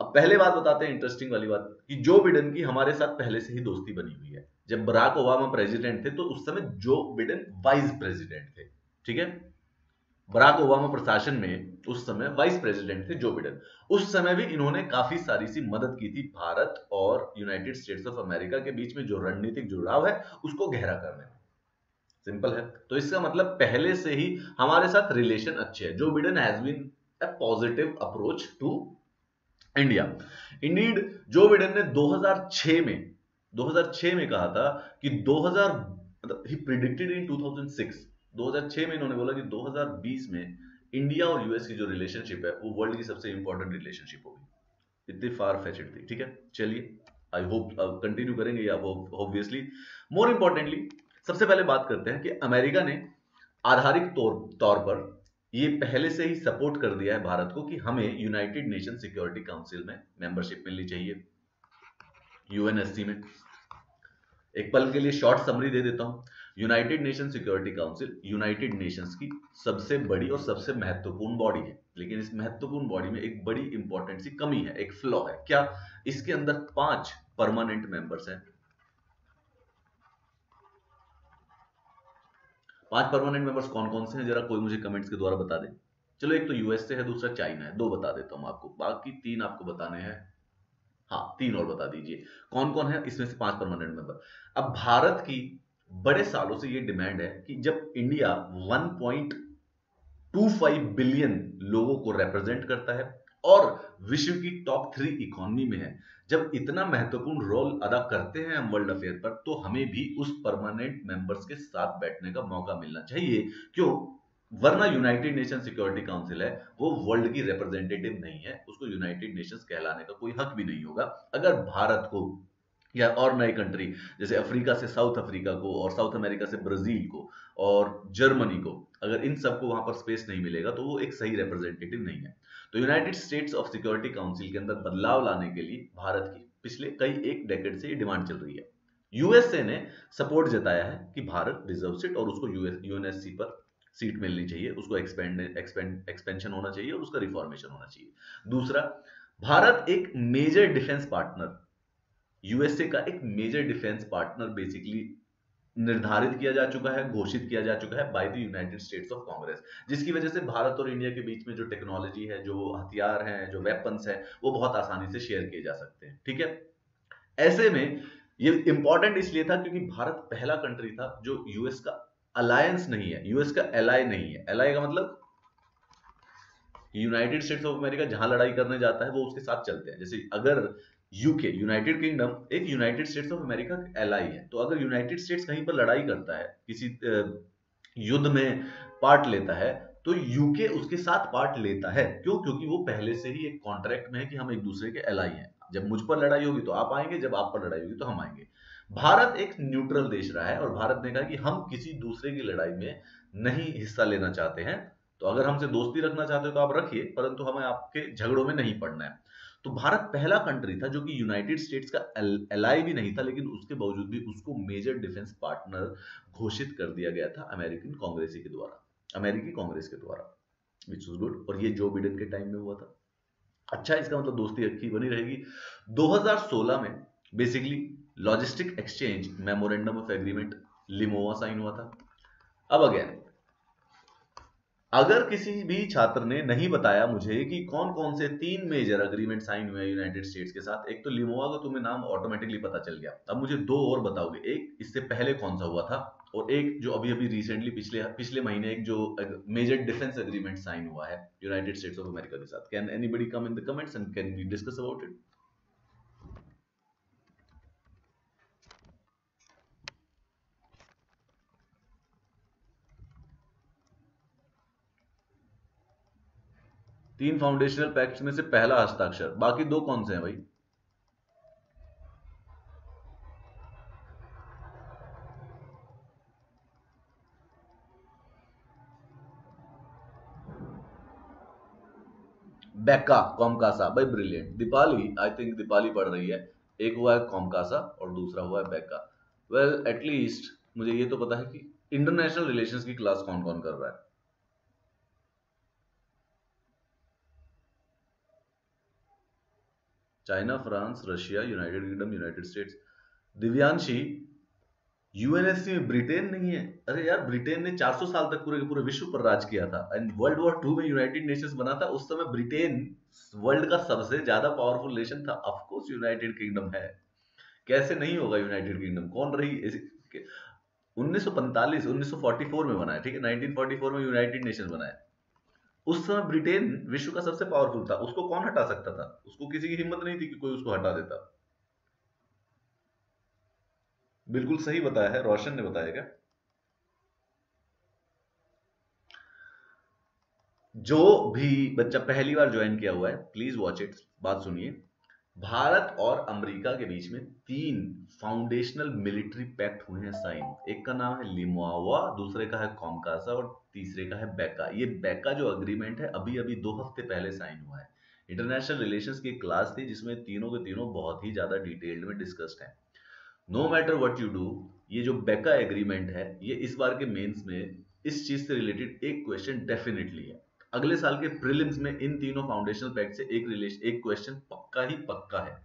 अब पहले बात बताते हैं इंटरेस्टिंग वाली बात कि जो बिडन की हमारे साथ पहले से ही दोस्ती बनी हुई है। जब बराक ओबामा प्रेसिडेंट थे तो उस समय जो बिडन वाइस प्रेसिडेंट थे, ठीक है? बराक ओबामा प्रशासन में उस समय वाइस प्रेसिडेंट थे जो बिडेन उस समय भी इन्होंने काफ़ी सारी सी मदद की थी भारत और यूनाइटेड स्टेट्स ऑफ़ अमेरिका के बीच में जो रणनीतिक जुड़ाव है, उसको गहरा करने में। सिंपल है। तो इसका मतलब पहले से ही हमारे साथ रिलेशन अच्छे है। Joe Biden has been a positive approach to India indeed Joe Biden ने 2006 में 2006 में कहा था कि 2000 ही प्रिडिक्टेड इन 2006 2006 में इन्होंने बोला कि 2020 में इंडिया और यूएस की जो रिलेशनशिप है, वो वर्ल्ड की सबसे इंपॉर्टेंट रिलेशनशिप होगी। इतनी फार फेचड थी, ठीक है? चलिए आई होप कंटिन्यू करेंगे, या ऑब्वियसली मोर इंपॉर्टेंटली सबसे पहले बात करते हैं कि अमेरिका ने आधारिक तौर तौर पर ये पहले से ही सपोर्ट कर दिया है भारत को कि हमें यूनाइटेड नेशन सिक्योरिटी काउंसिल में मेंबरशिप मिलनी चाहिए। यूएनएससी में। एक पल के लिए शॉर्ट समरी दे देता हूँ। United Nation Security Council United Nations की सबसे बड़ी और सबसे महत्वपूर्ण बॉडी है। लेकिन इस महत्वपूर्ण बॉडी में एक बड़ी इंपॉर्टेंट सी कमी है, एक फ्लॉ है। क्या इसके अंदर पाँच परमानेंट मेंबर्स हैं? पाँच परमानेंट मेंबर्स कौन कौन से हैं? जरा कोई मुझे कमेंट्स के द्वारा बता दे। चलो, एक तो यूएस से है, दूसरा चाइना है। दो बता देता हूँ आपको। बाकी तीन आपको बताने हैं। हाँ तीन और बता दीजिए। कौन कौन है? इसमें से पाँच परमानेंट मेंबर अब भारत की बड़े सालों से ये डिमांड है कि जब इंडिया 1.25 बिलियन लोगों को रिप्रेजेंट करता है और विश्व की टॉप थ्री इकोनॉमी में है। जब इतना महत्वपूर्ण रोल अदा करते हैं हम वर्ल्ड अफेयर पर तो हमें भी उस परमानेंट मेंबर्स के साथ बैठने का मौका मिलना चाहिए। क्यों? वरना यूनाइटेड नेशन सिक्योरिटी काउंसिल है, वो वर्ल्ड की रिप्रेजेंटेटिव नहीं है। उसको यूनाइटेड नेशंस कहलाने का कोई हक भी नहीं होगा। अगर भारत को या और नई कंट्री जैसे अफ्रीका से साउथ अफ्रीका को और साउथ अमेरिका से ब्राज़ील को और जर्मनी को, अगर इन सबको वहाँ पर स्पेस नहीं मिलेगा तो वो एक सही रिप्रेजेंटेटिव नहीं है। तो United States of Security Council के अंदर बदलाव लाने के लिए भारत की पिछले कई एक डेकेड से डिमांड चल रही है। यूएसए ने सपोर्ट जताया है कि भारत डिजर्व सीट और उसको यूएनएससी पर सीट मिलनी चाहिए, उसको एक्सपेंड एक्सपेंशन होना चाहिए और उसका रिफॉर्मेशन होना चाहिए। दूसरा, भारत एक मेजर डिफेंस पार्टनर यूएसए का एक मेजर डिफेंस पार्टनर बेसिकली निर्धारित किया जा चुका है, घोषित किया जा चुका है by the United States of Congress जिसकी वजह से भारत और इंडिया के बीच में जो टेक्नोलॉजी है, जो हथियार हैं, जो वेपन्स है, वो बहुत आसानी से शेयर किए जा सकते हैं, ठीक है? ऐसे में ये इंपॉर्टेंट इसलिए था क्योंकि भारत पहला कंट्री था जो यूएस का अलायंस नहीं है यूएस का एलाई नहीं है। एलाई का मतलब यूनाइटेड स्टेट्स ऑफ़ अमेरिका जहाँ लड़ाई करने जाता है, वो उसके साथ चलते हैं। जैसे अगर यूके यूनाइटेड किंगडम एक United States of America ally है। तो अगर यूनाइटेड स्टेट्स कहीं पर लड़ाई करता है, किसी युद्ध में पार्ट लेता है तो यूके उसके साथ पार्ट लेता है। क्यों? क्योंकि वो पहले से ही एक कॉन्ट्रैक्ट में है कि हम एक दूसरे के एलाई हैं। जब मुझ पर लड़ाई होगी तो आप आएँगे, जब आप पर लड़ाई होगी तो हम आएँगे। भारत एक न्यूट्रल देश रहा है और भारत ने कहा कि हम किसी दूसरे की लड़ाई में नहीं हिस्सा लेना चाहते हैं। तो अगर हमसे दोस्ती रखना चाहते हो तो आप रखिए, परंतु हमें आपके झगड़ों में नहीं पड़ना है। तो भारत पहला कंट्री था जो कि यूनाइटेड स्टेट्स का एलाई भी नहीं था, लेकिन उसके बावजूद भी उसको मेजर डिफेंस पार्टनर घोषित कर दिया गया था अमेरिकन कांग्रेस के द्वारा अमेरिकी कांग्रेस के द्वारा विच वॉज़ गुड और ये जो बिडन के टाइम में हुआ था। अच्छा इसका मतलब दोस्ती अच्छी बनी रहेगी। 2016 में basically logistic exchange memorandum of agreement LEMOA sign हुआ था। अब अगेन अगर किसी भी छात्र ने नहीं बताया मुझे कि कौन कौन से तीन मेजर अग्रीमेंट साइन हुए यूनाइटेड स्टेट्स के साथ, एक तो लिमोआ का तुम्हें नाम ऑटोमेटिकली पता चल गया। अब मुझे दो और बताओगे, एक इससे पहले कौन सा हुआ था और एक जो अभी अभी रिसेंटली पिछले पिछले महीने एक जो मेजर डिफेंस अग्रीमेंट साइन हुआ है यूनाइटेड स्टेट्स ऑफ़ अमेरिका के साथ। Can anybody come in the comments and can discuss about it तीन फाउंडेशनल पैक्ट में से पहला हस्ताक्षर। बाकी दो कौन से हैं भाई? BECA COMCASA. भाई brilliant Deepali I think Deepali पढ़ रही है। एक हुआ है कॉमकासा और दूसरा हुआ है बैका वेल एटलीस्ट मुझे ये तो पता है कि इंटरनेशनल रिलेशंस की क्लास कौन कौन कर रहा है। China France Russia United Kingdom United States Divyanshi UNSC में ब्रिटेन नहीं है। अरे यार ब्रिटेन ने 400 साल तक पूरे पूरे विश्व पर राज किया था। एंड वर्ल्ड वॉर टू में यूनाइटेड नेशंस बना था। उस समय ब्रिटेन वर्ल्ड का सबसे ज़्यादा पावरफुल नेशन था। ऑफ़ कोर्स यूनाइटेड किंगडम है। कैसे नहीं होगा यूनाइटेड किंगडम कौन रही? 1945 1944 में बना है? ठीक है 1944 में यूनाइटेड नेशन बना है उस समय ब्रिटेन विश्व का सबसे पावरफुल था। उसको कौन हटा सकता था? उसको किसी की हिम्मत नहीं थी कि कोई उसको हटा देता। बिल्कुल सही बताया है, रोशन ने बताया क्या? जो भी बच्चा पहली बार ज्वाइन किया हुआ है प्लीज़ वॉच इट बात सुनिए। भारत और अमेरिका के बीच में तीन फाउंडेशनल मिलिट्री पैक्ट हुए हैं साइन एक का नाम है लिमोवा दूसरे का है कॉमकासा और तीसरे का है बैका। ये बैका जो अग्रीमेंट है अभी अभी दो हफ़्ते पहले साइन हुआ है। इंटरनेशनल रिलेशंस की क्लास थी जिसमें तीनों के तीनों बहुत ही ज़्यादा डिटेल्ड में डिस्कस्ड है। No matter what you do ये जो बैका एग्रीमेंट है, ये इस बार के मेन्स में इस चीज़ से रिलेटेड एक क्वेश्चन डेफिनेटली है। अगले साल के प्रीलिम्स में इन तीनों फाउंडेशनल पैक्ट से एक रिलेशन एक क्वेश्चन पक्का ही पक्का है।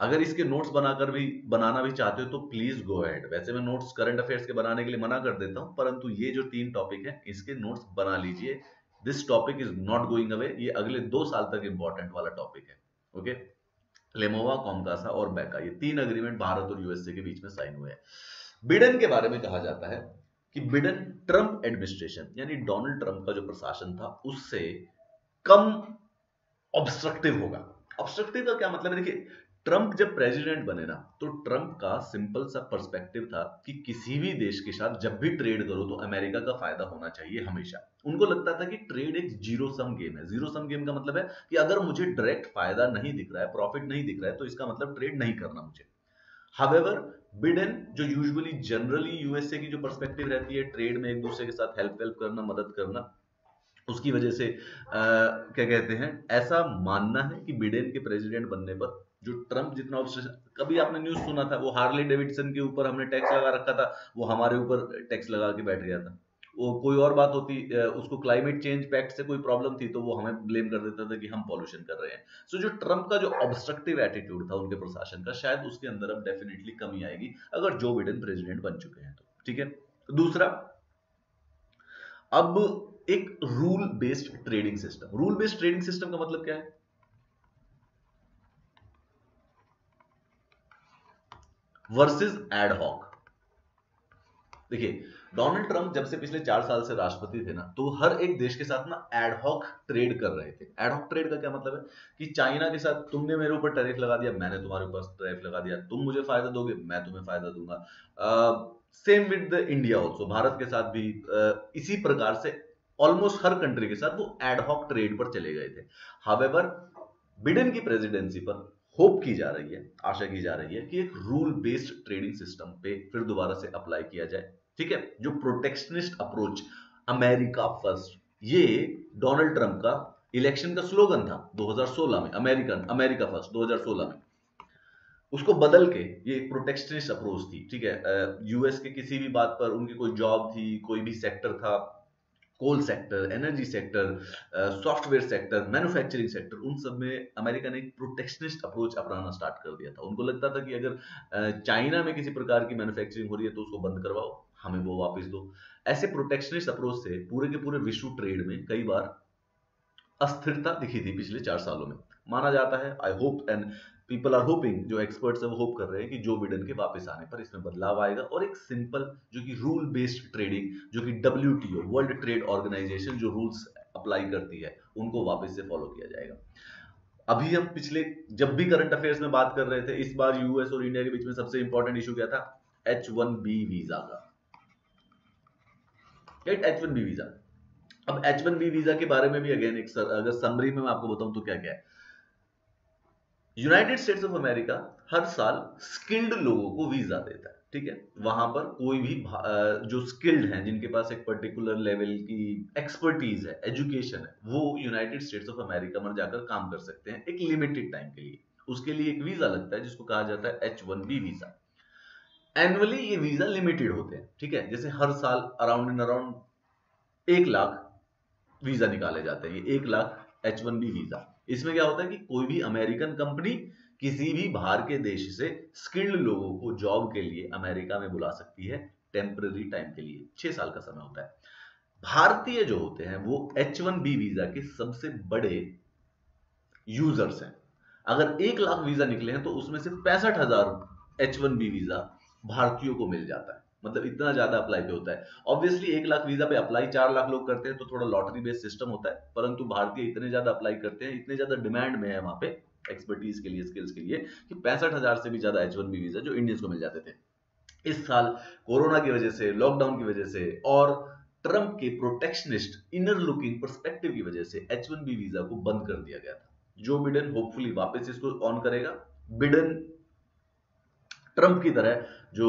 अगर इसके नोट्स बनाकर भी, बनाना भी चाहते हो तो प्लीज़ गो एड वैसे मैं नोट्स करंट अफेयर्स के बनाने के लिए मना कर देता हूँ, परंतु ये जो तीन टॉपिक है, इसके नोट्स बना लीजिए। This topic is not going away ये अगले दो साल तक इंपॉर्टेंट वाला टॉपिक है। ओके? लेमोवा कॉमकासा और बैका ये तीन अग्रीमेंट भारत और यूएसए के बीच में साइन हुए हैं। बिडन के बारे में कहा जाता है कि बिडन ट्रंप एडमिनिस्ट्रेशन, यानी डोनाल्ड ट्रंप का जो प्रशासन था, उससे कम ऑब्स्ट्रक्टिव होगा। ऑब्स्ट्रक्टिव का क्या मतलब है? देखिए, ट्रंप जब प्रेसिडेंट बने ना तो ट्रंप का सिंपल सा पर्सपेक्टिव था कि किसी भी देश के साथ जब भी ट्रेड करो तो अमेरिका का फ़ायदा होना चाहिए हमेशा। उनको लगता था कि ट्रेड एक ज़ीरो सम गेम है। ज़ीरो सम गेम का मतलब है कि अगर मुझे डायरेक्ट फ़ायदा नहीं दिख रहा है प्रॉफिट नहीं दिख रहा है तो इसका मतलब ट्रेड नहीं करना मुझे। हावेवर बिडेन जो यूजुअली जनरली यूएसए की जो परस्पेक्टिव रहती है ट्रेड में एक दूसरे के साथ हेल्प वेल्प करना मदद करना उसकी वजह से आ, क्या कहते हैं ऐसा मानना है कि बिडेन के प्रेसिडेंट बनने पर जो ट्रंप जितना कभी आपने न्यूज़ सुना था वो हार्ली डेविडसन के ऊपर हमने टैक्स लगा रखा था वो हमारे ऊपर टैक्स लगा के बैठ गया था। वो कोई और बात होती उसको क्लाइमेट चेंज पैक्ट से कोई प्रॉब्लम थी तो वो हमें ब्लेम कर देता था कि हम पॉल्यूशन कर रहे हैं। सो so, जो ट्रंप का जो ऑब्स्ट्रक्टिव एटीट्यूड था उनके प्रशासन का शायद उसके अंदर अब डेफिनेटली कमी आएगी अगर जो बिडेन प्रेसिडेंट बन चुके हैं तो। ठीक है? दूसरा अब एक rule based trading system rule based trading system का मतलब क्या है? वर्सेस एडहॉक देखिए डोनाल्ड ट्रंप जब से पिछले चार साल से राष्ट्रपति थे ना तो हर एक देश के साथ ना एडहॉक ट्रेड कर रहे थे। एडहॉक ट्रेड का क्या मतलब है? कि चाइना के साथ तुमने मेरे ऊपर टैरिफ लगा दिया मैंने तुम्हारे ऊपर टैरिफ लगा दिया तुम मुझे फ़ायदा दोगे मैं तुम्हें फ़ायदा दूँगा। Same with the India also Bharat के साथ भी uh, इसी प्रकार से ऑलमोस्ट हर कंट्री के साथ वो एडहॉक ट्रेड पर चले गए थे। हावेवर बिडेन की प्रेसिडेंसी पर होप की जा रही है आशा की जा रही है कि एक रूल बेस्ड ट्रेडिंग सिस्टम पे फिर दोबारा से अप्लाई किया जाए। ठीक है? जो प्रोटेक्शनिस्ट अप्रोच अमेरिका फ़र्स्ट ये डोनाल्ड ट्रंप का इलेक्शन का स्लोगन था 2016 में अमेरिकन अमेरिका फ़र्स्ट 2016 में. उसको बदल के ये प्रोटेक्शनिस्ट अप्रोच थी, ठीक है? यूएस के किसी भी बात पर उनकी कोई जॉब थी, कोई भी सेक्टर था coal sector energy sector software sector manufacturing sector उन सब में अमेरिका ने एक प्रोटेक्शनिस्ट अप्रोच अपनाना स्टार्ट कर दिया था. उनको लगता था कि अगर चाइना में किसी प्रकार की मैन्युफैक्चरिंग हो रही है तो उसको बंद करवाओ. हमें वो वापस दो। ऐसे प्रोटेक्शनिस्ट अप्रोच से पूरे के पूरे विश्व ट्रेड में कई बार अस्थिरता दिखी थी पिछले चार सालों में। माना जाता है I hope and people are hoping जो एक्सपर्ट्स है वो होप कर रहे हैं कि जो बिडन के वापस आने पर इसमें बदलाव आएगा और एक सिंपल जो कि रूल बेस्ड ट्रेडिंग जो कि डब्ल्यू वर्ल्ड ट्रेड ऑर्गेनाइजेशन जो रूल्स अप्लाई करती है, उनको वापस से फॉलो किया जाएगा। अभी हम पिछले, जब भी करंट अफेयर्स में बात कर रहे थे, इस बार यूएस और इंडिया के बीच में सबसे इंपॉर्टेंट इशू क्या था? एच वन बी वीज़ा का। एच वन बी वीज़ा अब एच वन बी वीज़ा के बारे में भी अगेन एक सर, अगर समरी में मैं आपको बताऊँ तो क्या क्या है? यूनाइटेड स्टेट्स ऑफ़ अमेरिका हर साल स्किल्ड लोगों को वीज़ा देता है ठीक है? वहाँ पर कोई भी जो स्किल्ड हैं जिनके पास एक पर्टिकुलर लेवल की एक्सपर्टीज है एजुकेशन है वो यूनाइटेड स्टेट्स ऑफ़ अमेरिका में जाकर काम कर सकते हैं एक लिमिटेड टाइम के लिए। उसके लिए एक वीज़ा लगता है जिसको कहा जाता है H one B visa annually ये वीज़ा लिमिटेड होते हैं, ठीक है? जैसे हर साल अराउंड एंड अराउंड एक लाख वीज़ा निकाले जाते हैं, ये एक lakh H one B visa इसमें क्या होता है कि कोई भी अमेरिकन कंपनी किसी भी बाहर के देश से स्किल्ड लोगों को जॉब के लिए अमेरिका में बुला सकती है टेम्पररी टाइम के लिए, छह साल का समय होता है। भारतीय जो होते हैं, वो एच वन बी वीज़ा के सबसे बड़े यूज़र्स हैं। अगर एक लाख वीज़ा निकले हैं तो उसमें से पैंसठ हज़ार एच वन बी वीज़ा भारतीयों को मिल जाता है। मतलब इतना ज़्यादा अप्लाई पे होता है। ऑब्वियसली एक लाख वीज़ा पे अप्लाई चार लाख लोग करते हैं तो थोड़ा लॉटरी बेस्ड सिस्टम होता है, परंतु भारतीय इतने ज़्यादा अप्लाई करते हैं, इतने ज़्यादा डिमांड में है वहाँ पे एक्सपर्टीज के लिए स्किल्स के लिए, कि पैंसठ हज़ार से भी ज़्यादा एच वन वीज़ा जो इंडियंस को मिल जाते थे। इस साल कोरोना की वजह से लॉकडाउन की वजह से और ट्रंप के प्रोटेक्शनिस्ट इनर लुकिंग परस्पेक्टिव की वजह से एच वन बी वीज़ा को बंद कर दिया गया था। जो बिडन होपफुली वापस इसको ऑन करेगा। बिडन ट्रंप की तरह जो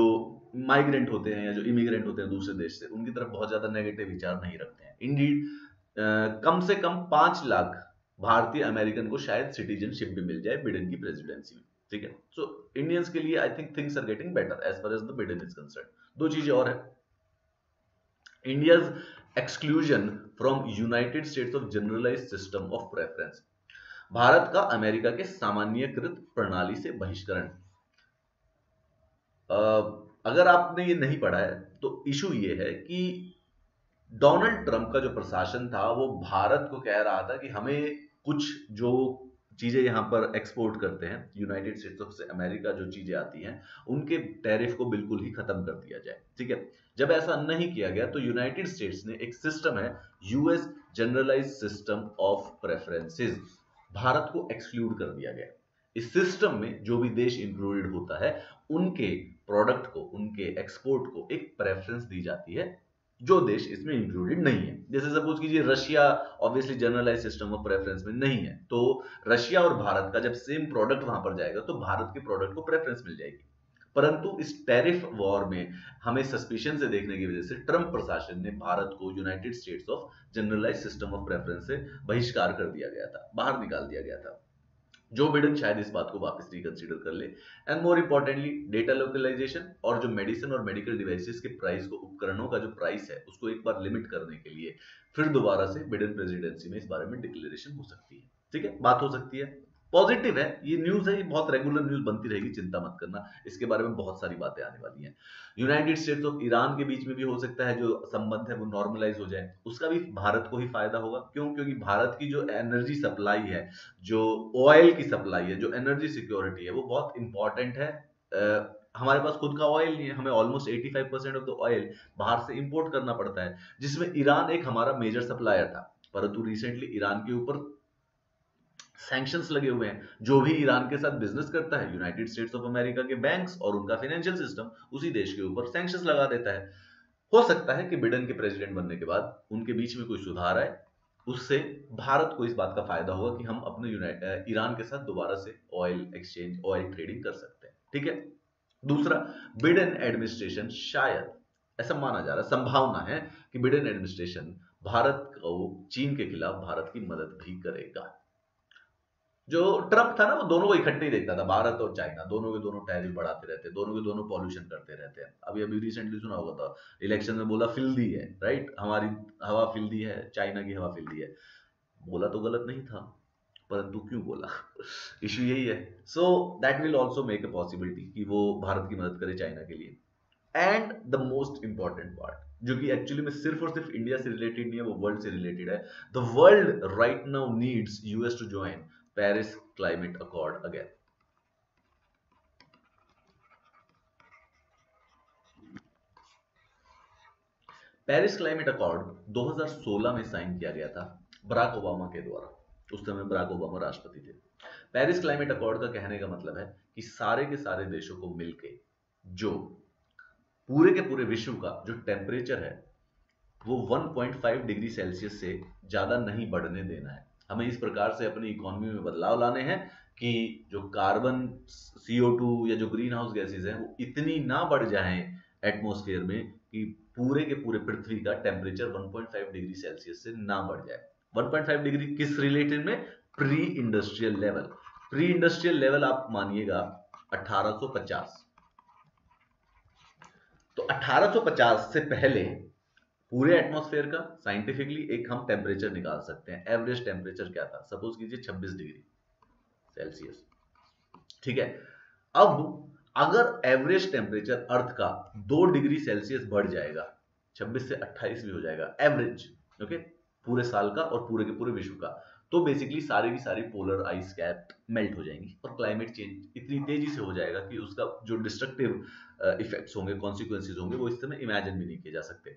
माइग्रेंट होते हैं या जो इमिग्रेंट होते हैं दूसरे देश से, उनकी तरफ़ बहुत ज़्यादा नेगेटिव विचार नहीं रखते हैं। इंडीड कम से कम पाँच लाख भारतीय अमेरिकन को शायद सिटीजनशिप भी मिल जाए बिडन की प्रेसिडेंसी में, ठीक है? सो इंडियंस के लिए I think things are getting better as far as the Biden is concern दो चीज़ें और है। India's exclusion from United States of generalise system of preference Bharat का अमेरिका के सामान्यकृत प्रणाली से बहिष्करण। अगर आपने ये नहीं पढ़ा है तो इशू ये है कि डोनाल्ड ट्रंप का जो प्रशासन था, वो भारत को कह रहा था कि हमें कुछ जो चीज़ें यहाँ पर एक्सपोर्ट करते हैं, यूनाइटेड स्टेट्स ऑफ़ अमेरिका जो चीज़ें आती हैं, उनके टैरिफ को बिल्कुल ही खत्म कर दिया जाए, ठीक है? जब ऐसा नहीं किया गया तो यूनाइटेड स्टेट्स ने एक सिस्टम है, US generalise system of preferences, Bharat को एक्सक्लूड कर दिया गया। इस सिस्टम में जो भी देश इंक्लूडेड होता है, उनके प्रोडक्ट को, उनके एक्सपोर्ट को एक प्रेफरेंस दी जाती है, जो देश इसमें इंक्लूडेड नहीं है। जैसे सपोज़ कीजिए Russia obviously generalise system of preference में नहीं है। तो रशिया और भारत का जब सेम प्रोडक्ट वहाँ पर जाएगा तो भारत के प्रोडक्ट को प्रेफरेंस मिल जाएगी। परंतु इस टैरिफ वॉर में हमें सस्पिशन से देखने की वजह से ट्रंप प्रशासन ने भारत को United States of generalise system of preference से बहिष्कार कर दिया गया था, बाहर निकाल दिया गया था। जो बिडन शायद इस बात को वापस रिकंसिडर कर ले। And more importantly data localisation और जो मेडिसिन और मेडिकल डिवाइसेस के प्राइस को, उपकरणों का जो प्राइस है, उसको एक बार लिमिट करने के लिए फिर दोबारा से बिडन प्रेसिडेंसी में इस बारे में डिक्लेरेशन हो सकती है। ठीक है? बात हो सकती है। पॉजिटिव है ये न्यूज़ है ये बहुत रेगुलर न्यूज़ बनती रहेगी चिंता मत करना। इसके बारे में बहुत सारी बातें आने वाली हैं। यूनाइटेड स्टेट्स ऑफ़ ईरान के बीच में भी हो सकता है जो संबंध है वो नॉर्मलाइज हो जाए। उसका भी भारत को ही फ़ायदा होगा। क्यों? क्योंकि भारत की जो एनर्जी सप्लाई है जो ऑयल की सप्लाई है जो एनर्जी सिक्योरिटी है वो बहुत इंपॉर्टेंट है। आ, हमारे पास खुद का ऑयल नहीं है हमें almost 85 percent of the oil बाहर से इंपोर्ट करना पड़ता है। जिसमें ईरान एक हमारा मेजर सप्लायर था। परंतु रिसेंटली ईरान के ऊपर सैंक्शंस लगे हुए हैं। जो भी ईरान के साथ बिज़नेस करता है यूनाइटेड स्टेट्स ऑफ़ अमेरिका के बैंक्स और उनका फाइनेंशियल सिस्टम उसी देश के ऊपर सैंक्शंस लगा देता है। हो सकता है कि बिडन के प्रेसिडेंट बनने के बाद उनके बीच में कोई सुधार आए। उससे भारत को इस बात का फ़ायदा होगा कि हम अपने ईरान के साथ दोबारा से ऑयल एक्सचेंज ऑयल ट्रेडिंग कर सकते हैं। ठीक है? दूसरा बिडन एडमिनिस्ट्रेशन शायद, ऐसा माना जा रहा है, संभावना है कि बिडन एडमिनिस्ट्रेशन भारत को, चीन के खिलाफ भारत की मदद भी करेगा। जो ट्रंप था ना, वो दोनों को इकट्ठे ही देखता था, भारत और चाइना। दोनों के दोनों टैरिफ बढ़ाते रहते, दोनों के दोनों पॉल्यूशन करते रहते हैं। अभी अभी रिसेंटली सुना होगा था इलेक्शन में बोला फिल्दी है राइट हमारी हवा फिल्दी है, चाइना की हवा फिल्दी है। बोला तो गलत नहीं था, परंतु क्यों बोला? इश्यू यही है। So that will also make a possibility कि वो भारत की मदद करे चाइना के लिए। And the most important part जो कि एक्चुअली में सिर्फ़ और सिर्फ़ इंडिया से रिलेटेड नहीं है, वो वर्ल्ड से रिलेटेड है। The world right now needs US to join Paris Climate Accord again. Paris climate accord 2016 में साइन किया गया था बराक ओबामा के द्वारा। उस समय बराक ओबामा राष्ट्रपति थे। पेरिस क्लाइमेट अकॉर्ड का कहने का मतलब है कि सारे के सारे देशों को मिलके जो पूरे के पूरे विश्व का जो टेम्परेचर है, वो 1.5 डिग्री सेल्सियस से ज़्यादा नहीं बढ़ने देना है। हमें इस प्रकार से अपनी इकोनॉमी में बदलाव लाने हैं कि जो कार्बन CO2 या जो ग्रीन हाउस गैसेज हैं, वो इतनी ना बढ़ जाएँ एटमॉस्फेयर में कि पूरे के पूरे पृथ्वी का टेम्परेचर 1.5 डिग्री सेल्सियस से ना बढ़ जाए। 1.5 डिग्री किस रिलेटेड में? Pre industrial level pre industrial level आप मानिएगा 1850 तो 1850 से पहले पूरे एटमॉस्फेयर का साइंटिफिकली एक हम टेम्परेचर निकाल सकते हैं। एवरेज टेम्परेचर क्या था? सपोज़ कीजिए 26 डिग्री सेल्सियस ठीक है? अब अगर एवरेज टेम्परेचर अर्थ का दो डिग्री सेल्सियस बढ़ जाएगा 26 से 28 भी हो जाएगा एवरेज ओके पूरे साल का और पूरे के पूरे विश्व का। तो बेसिकली सारी की सारी पोलर आइस कैप मेल्ट हो जाएँगी और क्लाइमेट चेंज इतनी तेज़ी से हो जाएगा कि उसका जो डिस्ट्रक्टिव इफेक्ट्स होंगे कॉन्सिक्वेंसेज होंगे, वो इस समय इमेजिन भी नहीं किए जा सकते।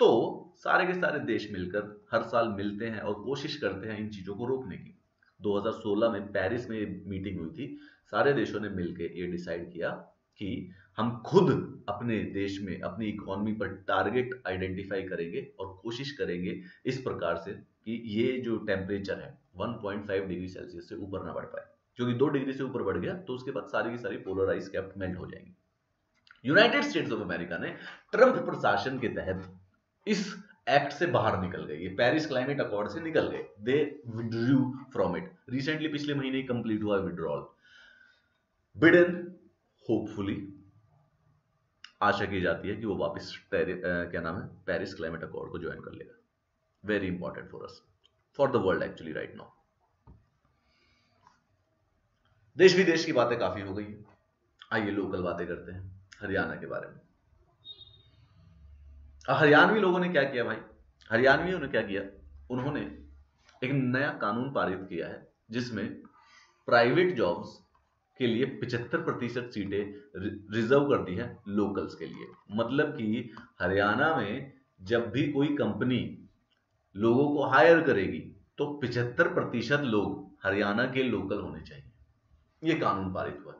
तो सारे के सारे देश मिलकर हर साल मिलते हैं और कोशिश करते हैं इन चीज़ों को रोकने की। 2016 में पेरिस में मीटिंग हुई थी। सारे देशों ने मिलकर ये डिसाइड किया कि हम खुद अपने देश में, अपनी इकोनॉमी पर टारगेट आइडेंटिफाई करेंगे और कोशिश करेंगे इस प्रकार से कि ये जो टेम्परेचर है 1.5 डिग्री सेल्सियस से ऊपर ना बढ़ पाए। क्योंकि दो डिग्री से ऊपर बढ़ गया तो उसके बाद सारी की सारी पोलराइज कैप मेल्ट हो जाएँगी। यूनाइटेड स्टेट्स ऑफ़ अमेरिका ने ट्रंप प्रशासन के तहत इस एक्ट से बाहर निकल गए ये पेरिस क्लाइमेट अकॉर्ड से निकल गए they withdrew from it recently पिछले महीने कंप्लीट हुआ विड्रॉल बिडेन होपफुली आशा की जाती है कि वो वापस क्या नाम है? पेरिस क्लाइमेट अकॉर्ड को ज्वाइन कर लेगा। Very important for us for the world actually right now देश विदेश की बातें काफ़ी हो गई। आइए लोकल बातें करते हैं, हरियाणा के बारे में। हरियाणवी लोगों ने क्या किया भाई? हरियाणवियों ने क्या किया? उन्होंने एक नया कानून पारित किया है, जिसमें प्राइवेट जॉब्स के लिए 75 प्रतिशत सीटें रिज़र्व कर दी है लोकल्स के लिए। मतलब कि हरियाणा में जब भी कोई कंपनी लोगों को हायर करेगी तो 75 प्रतिशत लोग हरियाणा के लोकल होने चाहिए। यह कानून पारित हुआ।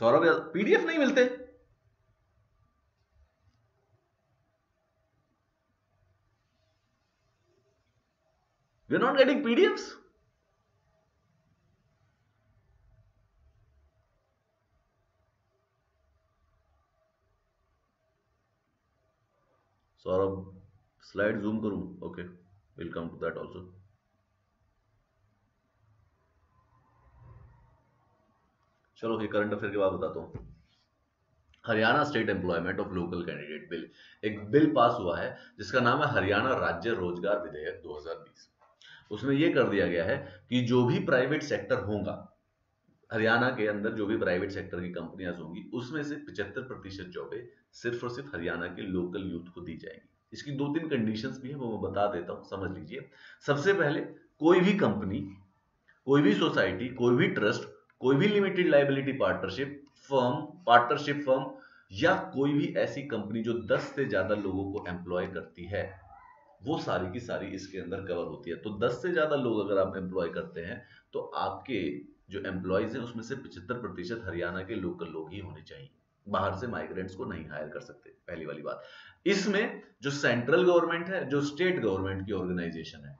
सौरभ पीडीएफ नहीं मिलते। We not getting PDFs Saurabh slide zoom करूँ? Okay welcome to that also चलो, ये करंट अफेयर के बाद बताता हूँ। Haryana state employment of local candidate bill एक बिल पास हुआ है, जिसका नाम है हरियाणा राज्य रोज़गार विधेयक 2020 उसमें यह कर दिया गया है कि जो भी प्राइवेट सेक्टर होगा, हरियाणा के अंदर जो भी प्राइवेट सेक्टर की कंपनियाँ होंगी, उसमें से पिछहत्तर प्रतिशत जॉबें सिर्फ़ और सिर्फ़ हरियाणा के लोकल यूथ को दी जाएँगी। इसकी दो तीन कंडीशंस भी है, वो मैं बता देता हूँ, समझ लीजिए। सबसे पहले, कोई भी कंपनी कोई भी सोसाइटी कोई भी ट्रस्ट कोई भी limited liability partnership firm partnership firm या कोई भी ऐसी कंपनी जो 10 से ज़्यादा लोगों को एम्प्लॉय करती है, वो सारी की सारी इसके अंदर कवर होती है। तो 10 से ज़्यादा लोग अगर आप एम्प्लॉय करते हैं तो आपके जो एम्प्लॉयज़ हैं, उसमें से पिछहत्तर प्रतिशत हरियाणा के लोकल लोग ही होने चाहिए। बाहर से माइग्रेंट्स को नहीं हायर कर सकते, पहली वाली बात। इसमें जो सेंट्रल गवर्नमेंट है, जो स्टेट गवर्नमेंट की ऑर्गेनाइजेशन है,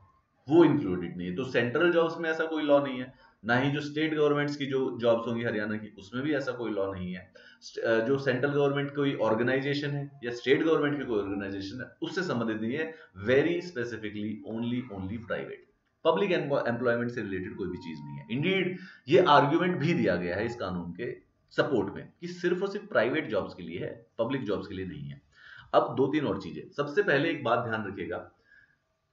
वो इंक्लूडेड नहीं है। तो सेंट्रल जॉब्स में ऐसा कोई लॉ नहीं है। ना ही जो स्टेट गवर्नमेंट्स की जो जॉब्स होंगी हरियाणा की, उसमें भी ऐसा कोई लॉ नहीं है। जो सेंट्रल गवर्नमेंट कोई ऑर्गेनाइजेशन है या स्टेट गवर्नमेंट की कोई ऑर्गेनाइजेशन है, उससे संबंधित नहीं है। Very specifically only only private public employment से रिलेटेड कोई भी चीज़ नहीं है। इंडीड ये आर्ग्यूमेंट भी दिया गया है इस कानून के सपोर्ट में कि सिर्फ़ और सिर्फ़ प्राइवेट जॉब्स के लिए है पब्लिक जॉब्स के लिए नहीं है। अब दो तीन और चीज़ें। सबसे पहले एक बात ध्यान रखिएगा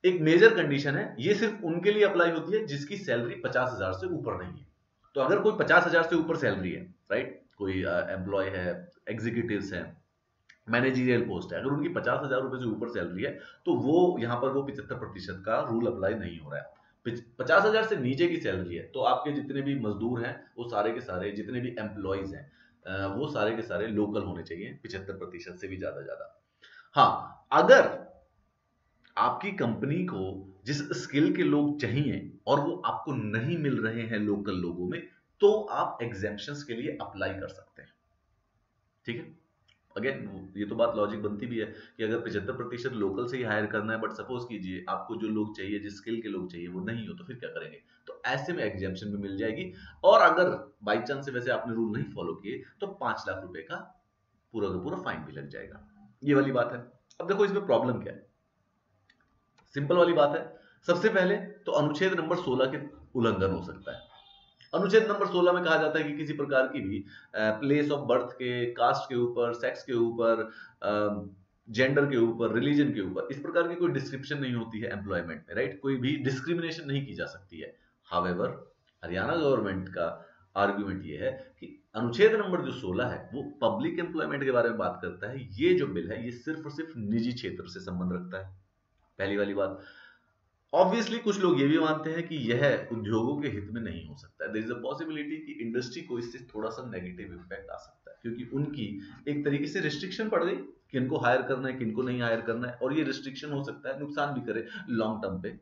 एक मेजर कंडीशन है, ये सिर्फ़ उनके लिए अप्लाई होती है, जिसकी सैलरी पचास हज़ार से ऊपर नहीं है। तो अगर कोई पचास हज़ार से ऊपर सैलरी है राइट कोई एम्प्लॉय है एग्जीक्यूटिव है मैनेजरियल पोस्ट है, अगर उनकी पचास हज़ार रुपए से ऊपर सैलरी है तो वो यहाँ पर वो पिछहत्तर प्रतिशत का रूल अप्लाई नहीं हो रहा है। पचास हज़ार से नीचे की सैलरी है तो आपके जितने भी मजदूर हैं, वो सारे के सारे, जितने भी एम्प्लॉयज़ हैं वो सारे के सारे लोकल होने चाहिए पिछहत्तर प्रतिशत से भी ज़्यादा ज़्यादा। हाँ अगर आपकी कंपनी को जिस स्किल के लोग चाहिए और वो आपको नहीं मिल रहे हैं लोकल लोगों में तो आप एग्जेम्पन के लिए अप्लाई कर सकते हैं। ठीक है? अगेन ये तो बात लॉजिक बनती भी है कि अगर पिछहत्तर प्रतिशत लोकल से ही हायर करना है बट सपोज़ कीजिए आपको जो लोग चाहिए, जिस स्किल के लोग चाहिए, वो नहीं हो तो फिर क्या करेंगे? तो ऐसे में एग्जेम्पन भी मिल जाएगी। और अगर बाई चांस वैसे आपने रूल नहीं फॉलो किए तो पाँच लाख रुपए का पूरा का पूरा फाइन भी लग जाएगा। ये वाली बात है। अब देखो, इसमें प्रॉब्लम क्या है? सिंपल वाली बात है। सबसे पहले तो अनुच्छेद नंबर 16 के उल्लंघन हो सकता है। अनुच्छेद नंबर 16 में कहा जाता है कि किसी प्रकार की भी प्लेस ऑफ़ बर्थ के कास्ट के ऊपर सेक्स के ऊपर जेंडर के ऊपर रिलीजन के ऊपर, इस प्रकार की कोई डिस्क्रिप्शन नहीं होती है एम्प्लॉयमेंट में राइट कोई भी डिस्क्रिमिनेशन नहीं की जा सकती है। हावेवर हरियाणा गवर्नमेंट का आर्ग्यूमेंट ये है कि अनुच्छेद नंबर जो 16 है, वो पब्लिक एम्प्लॉयमेंट के बारे में बात करता है। ये जो बिल है, ये सिर्फ़ और सिर्फ़ निजी क्षेत्र से संबंध रखता है। पहली वाली बात। ऑब्वियसली कुछ लोग ये भी मानते हैं कि यह उद्योगों के हित में नहीं हो सकता। है इज़ अ पॉसिबिलिटी कि इंडस्ट्री को इससे थोड़ा सा नेगेटिव इम्पैक्ट आ सकता है, क्योंकि उनकी एक तरीके से रिस्ट्रिक्शन पड़ गई किनको हायर करना है किनको नहीं हायर करना है, और ये रिस्ट्रिक्शन हो सकता है, नुकसान भी करे लॉन्ग टर्म पे।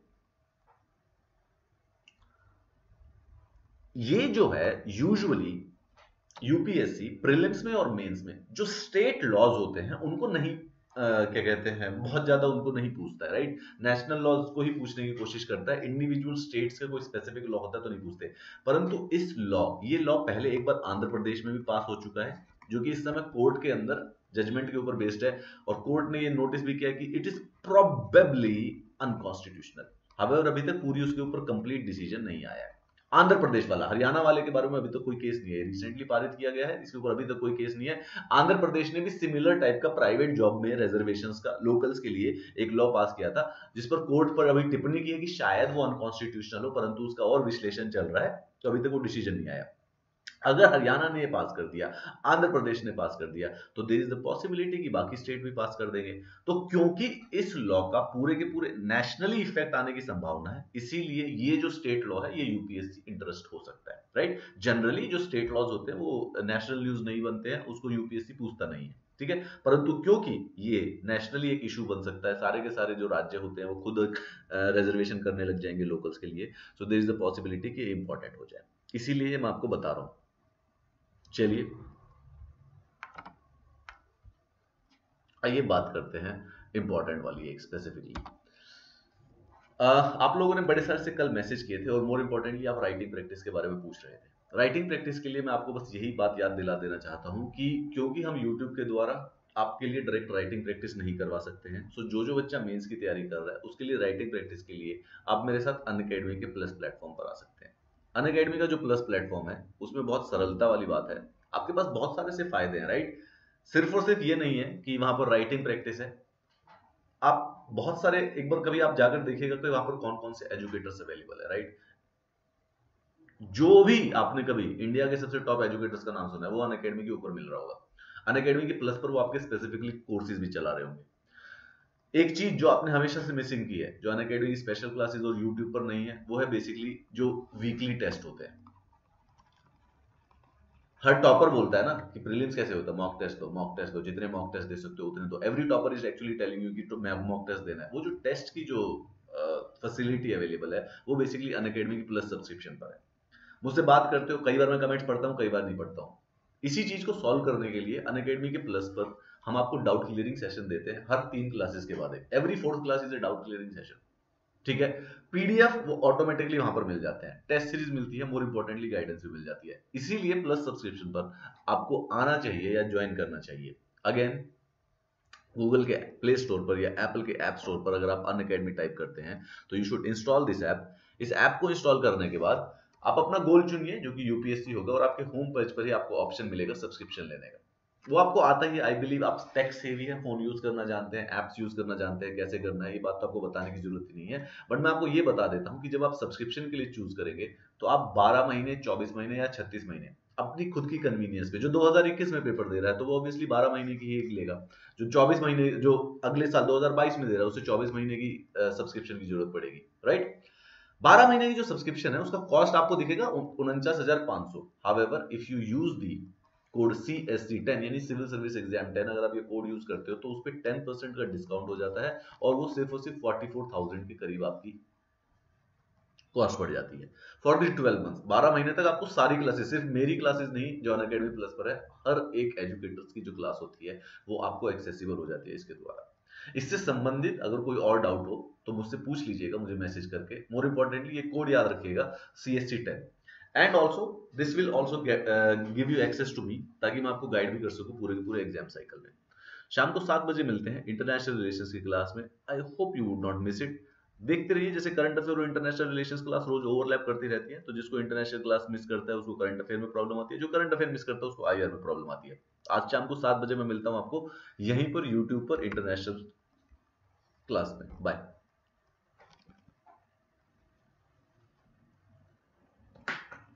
ये जो है यूजुअली यूपीएससी प्रीलिम्स में और मेंस में, जो स्टेट लॉज होते हैं, उनको नहीं क्या कहते हैं, बहुत ज़्यादा उनको नहीं पूछता है राइट नेशनल लॉज को ही पूछने की कोशिश करता है इंडिविजुअल स्टेट्स का कोई स्पेसिफिक लॉ होता है तो नहीं पूछते। परंतु इस लॉ ये लॉ पहले एक बार आंध्र प्रदेश में भी पास हो चुका है, जो कि इस समय कोर्ट के अंदर जजमेंट के ऊपर बेस्ड है, और कोर्ट ने ये नोटिस भी किया कि इट इज़ प्रोबेबली अनकॉन्स्टिट्यूशनल अभी तक पूरी उसके ऊपर कंप्लीट डिसीज़न नहीं आया है। आंध्र प्रदेश वाला, हरियाणा वाले के बारे में अभी तक तो कोई केस नहीं है। रिसेंटली पारित किया गया है, इसके ऊपर अभी तक तो कोई केस नहीं है। आंध्र प्रदेश ने भी सिमिलर टाइप का प्राइवेट जॉब में रिजर्वेशन का लोकल्स के लिए एक लॉ पास किया था, जिस पर कोर्ट पर अभी टिप्पणी की है कि शायद वो अनकॉन्स्टिट्यूशनल हो, परंतु उसका और विश्लेषण चल रहा है तो अभी तक वो डिसीज़न नहीं आया। अगर हरियाणा ने पास कर दिया, आंध्र प्रदेश ने पास कर दिया तो देर इज़ द पॉसिबिलिटी कि बाकी स्टेट भी पास कर देंगे। तो क्योंकि इस लॉ का पूरे के पूरे नेशनली इफ़ेक्ट आने की संभावना है, इसीलिए ये जो स्टेट लॉ है, ये यूपीएससी इंटरेस्ट हो सकता है राइट जनरली जो स्टेट लॉज होते हैं, वो नेशनल न्यूज़ नहीं बनते हैं, उसको यूपीएससी पूछता नहीं है, ठीक है? परंतु क्योंकि ये नेशनली एक इशू बन सकता है, सारे के सारे जो राज्य होते हैं, वो खुद रिजर्वेशन करने लग जाएँगे लोकल्स के लिए so there is the possibility कि इंपॉर्टेंट हो जाए। इसीलिए मैं आपको बता रहा हूँ चलिए। आइए बात करते हैं इंपॉर्टेंट वाली एक स्पेसिफिकली आप लोगों ने बड़े सारे से कल मैसेज किए थे और मोर इंपॉर्टेंटली आप राइटिंग प्रैक्टिस के बारे में पूछ रहे थे। राइटिंग प्रैक्टिस के लिए मैं आपको बस यही बात याद दिला देना चाहता हूँ कि क्योंकि हम यूट्यूब के द्वारा आपके लिए डायरेक्ट राइटिंग प्रैक्टिस नहीं करवा सकते हैं सो जो जो बच्चा मेंस की तैयारी कर रहा है, उसके लिए राइटिंग प्रैक्टिस के लिए आप मेरे साथ अन के प्लस प्लेटफॉर्म पर आ सकते हैं। अन अकेडमी का जो प्लस प्लेटफॉर्म है, उसमें बहुत सरलता वाली बात है। आपके पास बहुत सारे से फ़ायदे हैं राइट सिर्फ़ और सिर्फ़ ये नहीं है कि वहाँ पर राइटिंग प्रैक्टिस है। आप बहुत सारे, एक बार कभी आप जाकर देखिएगा कि वहाँ पर कौन कौन से एजुकेटर्स अवेलेबल है राइट जो भी आपने कभी इंडिया के सबसे टॉप एजुकेटर्स का नाम सुना है, वो अन अकेडमी के ऊपर मिल रहा होगा। अन अकेडमी के प्लस पर वो आपके स्पेसिफिकली कोर्सेज भी चला रहे होंगे। एक चीज़ जो आपने हमेशा से मिसिंग की है जो अन अकेडमी स्पेशल क्लासेस और यूट्यूब पर नहीं है वो है बेसिकली जो वीकली टेस्ट होते हैं। हर टॉपर बोलता है ना कि प्रीलिम्स कैसे होता है? मॉक टेस्ट दो मॉक टेस्ट दो जितने मॉक टेस्ट दे सकते हो उतने दो। Every topper is actually telling you कि तो मैं मॉक टेस्ट देना है। वो जो टेस्ट की जो फैसिलिटी uh, अवेलेबल है वो बेसिकली अन की प्लस सब्सक्रिप्शन पर है। मुझसे बात करते हो कई बार मैं कमेंट्स पढ़ता हूँ कई बार नहीं पढ़ता हूँ। इसी चीज़ को सॉल्व करने के लिए अन के प्लस पर हम आपको डाउट क्लियरिंग सेशन देते हैं, हर तीन क्लासेस के बाद every fourth class is a doubt clearing session ठीक है? पीडीएफ वो ऑटोमेटिकली वहाँ पर मिल जाते हैं। टेस्ट सीरीज़ मिलती है मोर इंपोर्टेंटली गाइडेंस भी मिल जाती है। इसीलिए प्लस सब्सक्रिप्शन पर आपको आना चाहिए या ज्वाइन करना चाहिए। अगेन गूगल के प्ले स्टोर पर या एप्पल के ऐप स्टोर पर अगर आप अन अकेडमी टाइप करते हैं तो you should install this app इस ऐप को इंस्टॉल करने के बाद आप अपना गोल चुनिए, जो कि यूपीएससी होगा, और आपके होम पेज पर ही आपको ऑप्शन मिलेगा सब्सक्रिप्शन लेने का। वो आपको आता ही आई बिलीव आप टेक सेवी है फ़ोन यूज़ करना जानते हैं एप्स यूज़ करना जानते हैं, कैसे करना है, ये बात तो आपको बताने की ज़रूरत ही नहीं है। बट मैं आपको ये बता देता हूँ कि जब आप सब्सक्रिप्शन के लिए चूज़ करेंगे तो आप 12 महीने 24 महीने या 36 महीने अपनी खुद की कन्वीनियंस पे, जो 2021 में पेपर दे रहा है तो वो ऑब्वियसली 12 महीने की ही लेगा। जो 24 महीने, जो अगले साल 2022 में दे रहा है, उसे 24 महीने की सब्सक्रिप्शन की ज़रूरत पड़ेगी राइट बारह महीने की जो सब्सक्रिप्शन है, उसका कॉस्ट आपको दिखेगा उनचास हज़ार पाँच सौ। However if you use the code C S T ten, यानी सिविल सर्विस एग्ज़ाम, टेन अगर आप ये कोड यूज़ करते हो तो उस पर टेन परसेंट का डिस्काउंट हो जाता है और वो सिर्फ़ और सिर्फ़ फोर्टी फोर थाउज़ेंड के करीब आपकी कॉस्ट बढ़ जाती है। फॉर दिस ट्वेल्व मंथ बारह महीने तक आपको सारी क्लासेस सिर्फ़ मेरी क्लासेस नहीं, जो अन अकेडमी प्लस पर है, हर एक एजुकेटर्स की जो क्लास होती है, वो आपको एक्सेसिबल हो जाती है इसके द्वारा। इससे संबंधित अगर कोई और डाउट हो तो मुझसे पूछ लीजिएगा, मुझे मैसेज करके। मोर इंपॉर्टेंटली ये कोड याद रखिएगा C S C ten and also this will also give you access to me ताकि मैं आपको गाइड भी कर सकूँ पूरे के पूरे एग्ज़ाम साइकिल में। शाम को सात बजे मिलते हैं इंटरनेशनल रिलेशन की क्लास में। I hope you would not miss it देखते रहिए, जैसे करंट अफेयर और इंटरनेशनल रिलेशन क्लास रोज ओवरलैप करती रहती है तो जिसको इंटरनेशनल क्लास मिस करता है, उसको करंट अफेयर में प्रॉब्लम आती है। जो करंट अफेयर मिस करता है, उसको आईआर में प्रॉब्लम आती है। आज शाम को सात बजे मैं मिलता हूँ आपको यहीं पर यूट्यूब पर इंटरनेशनल क्लास में। बाय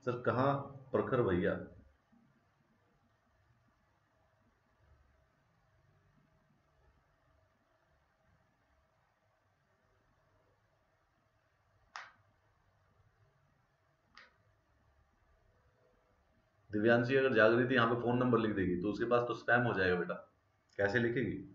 सर, कहा प्रखर भैया? दिव्यांशी अगर जाग रही थी, यहाँ पे फ़ोन नंबर लिख देगी तो उसके पास तो स्पैम हो जाएगा बेटा। कैसे लिखेगी?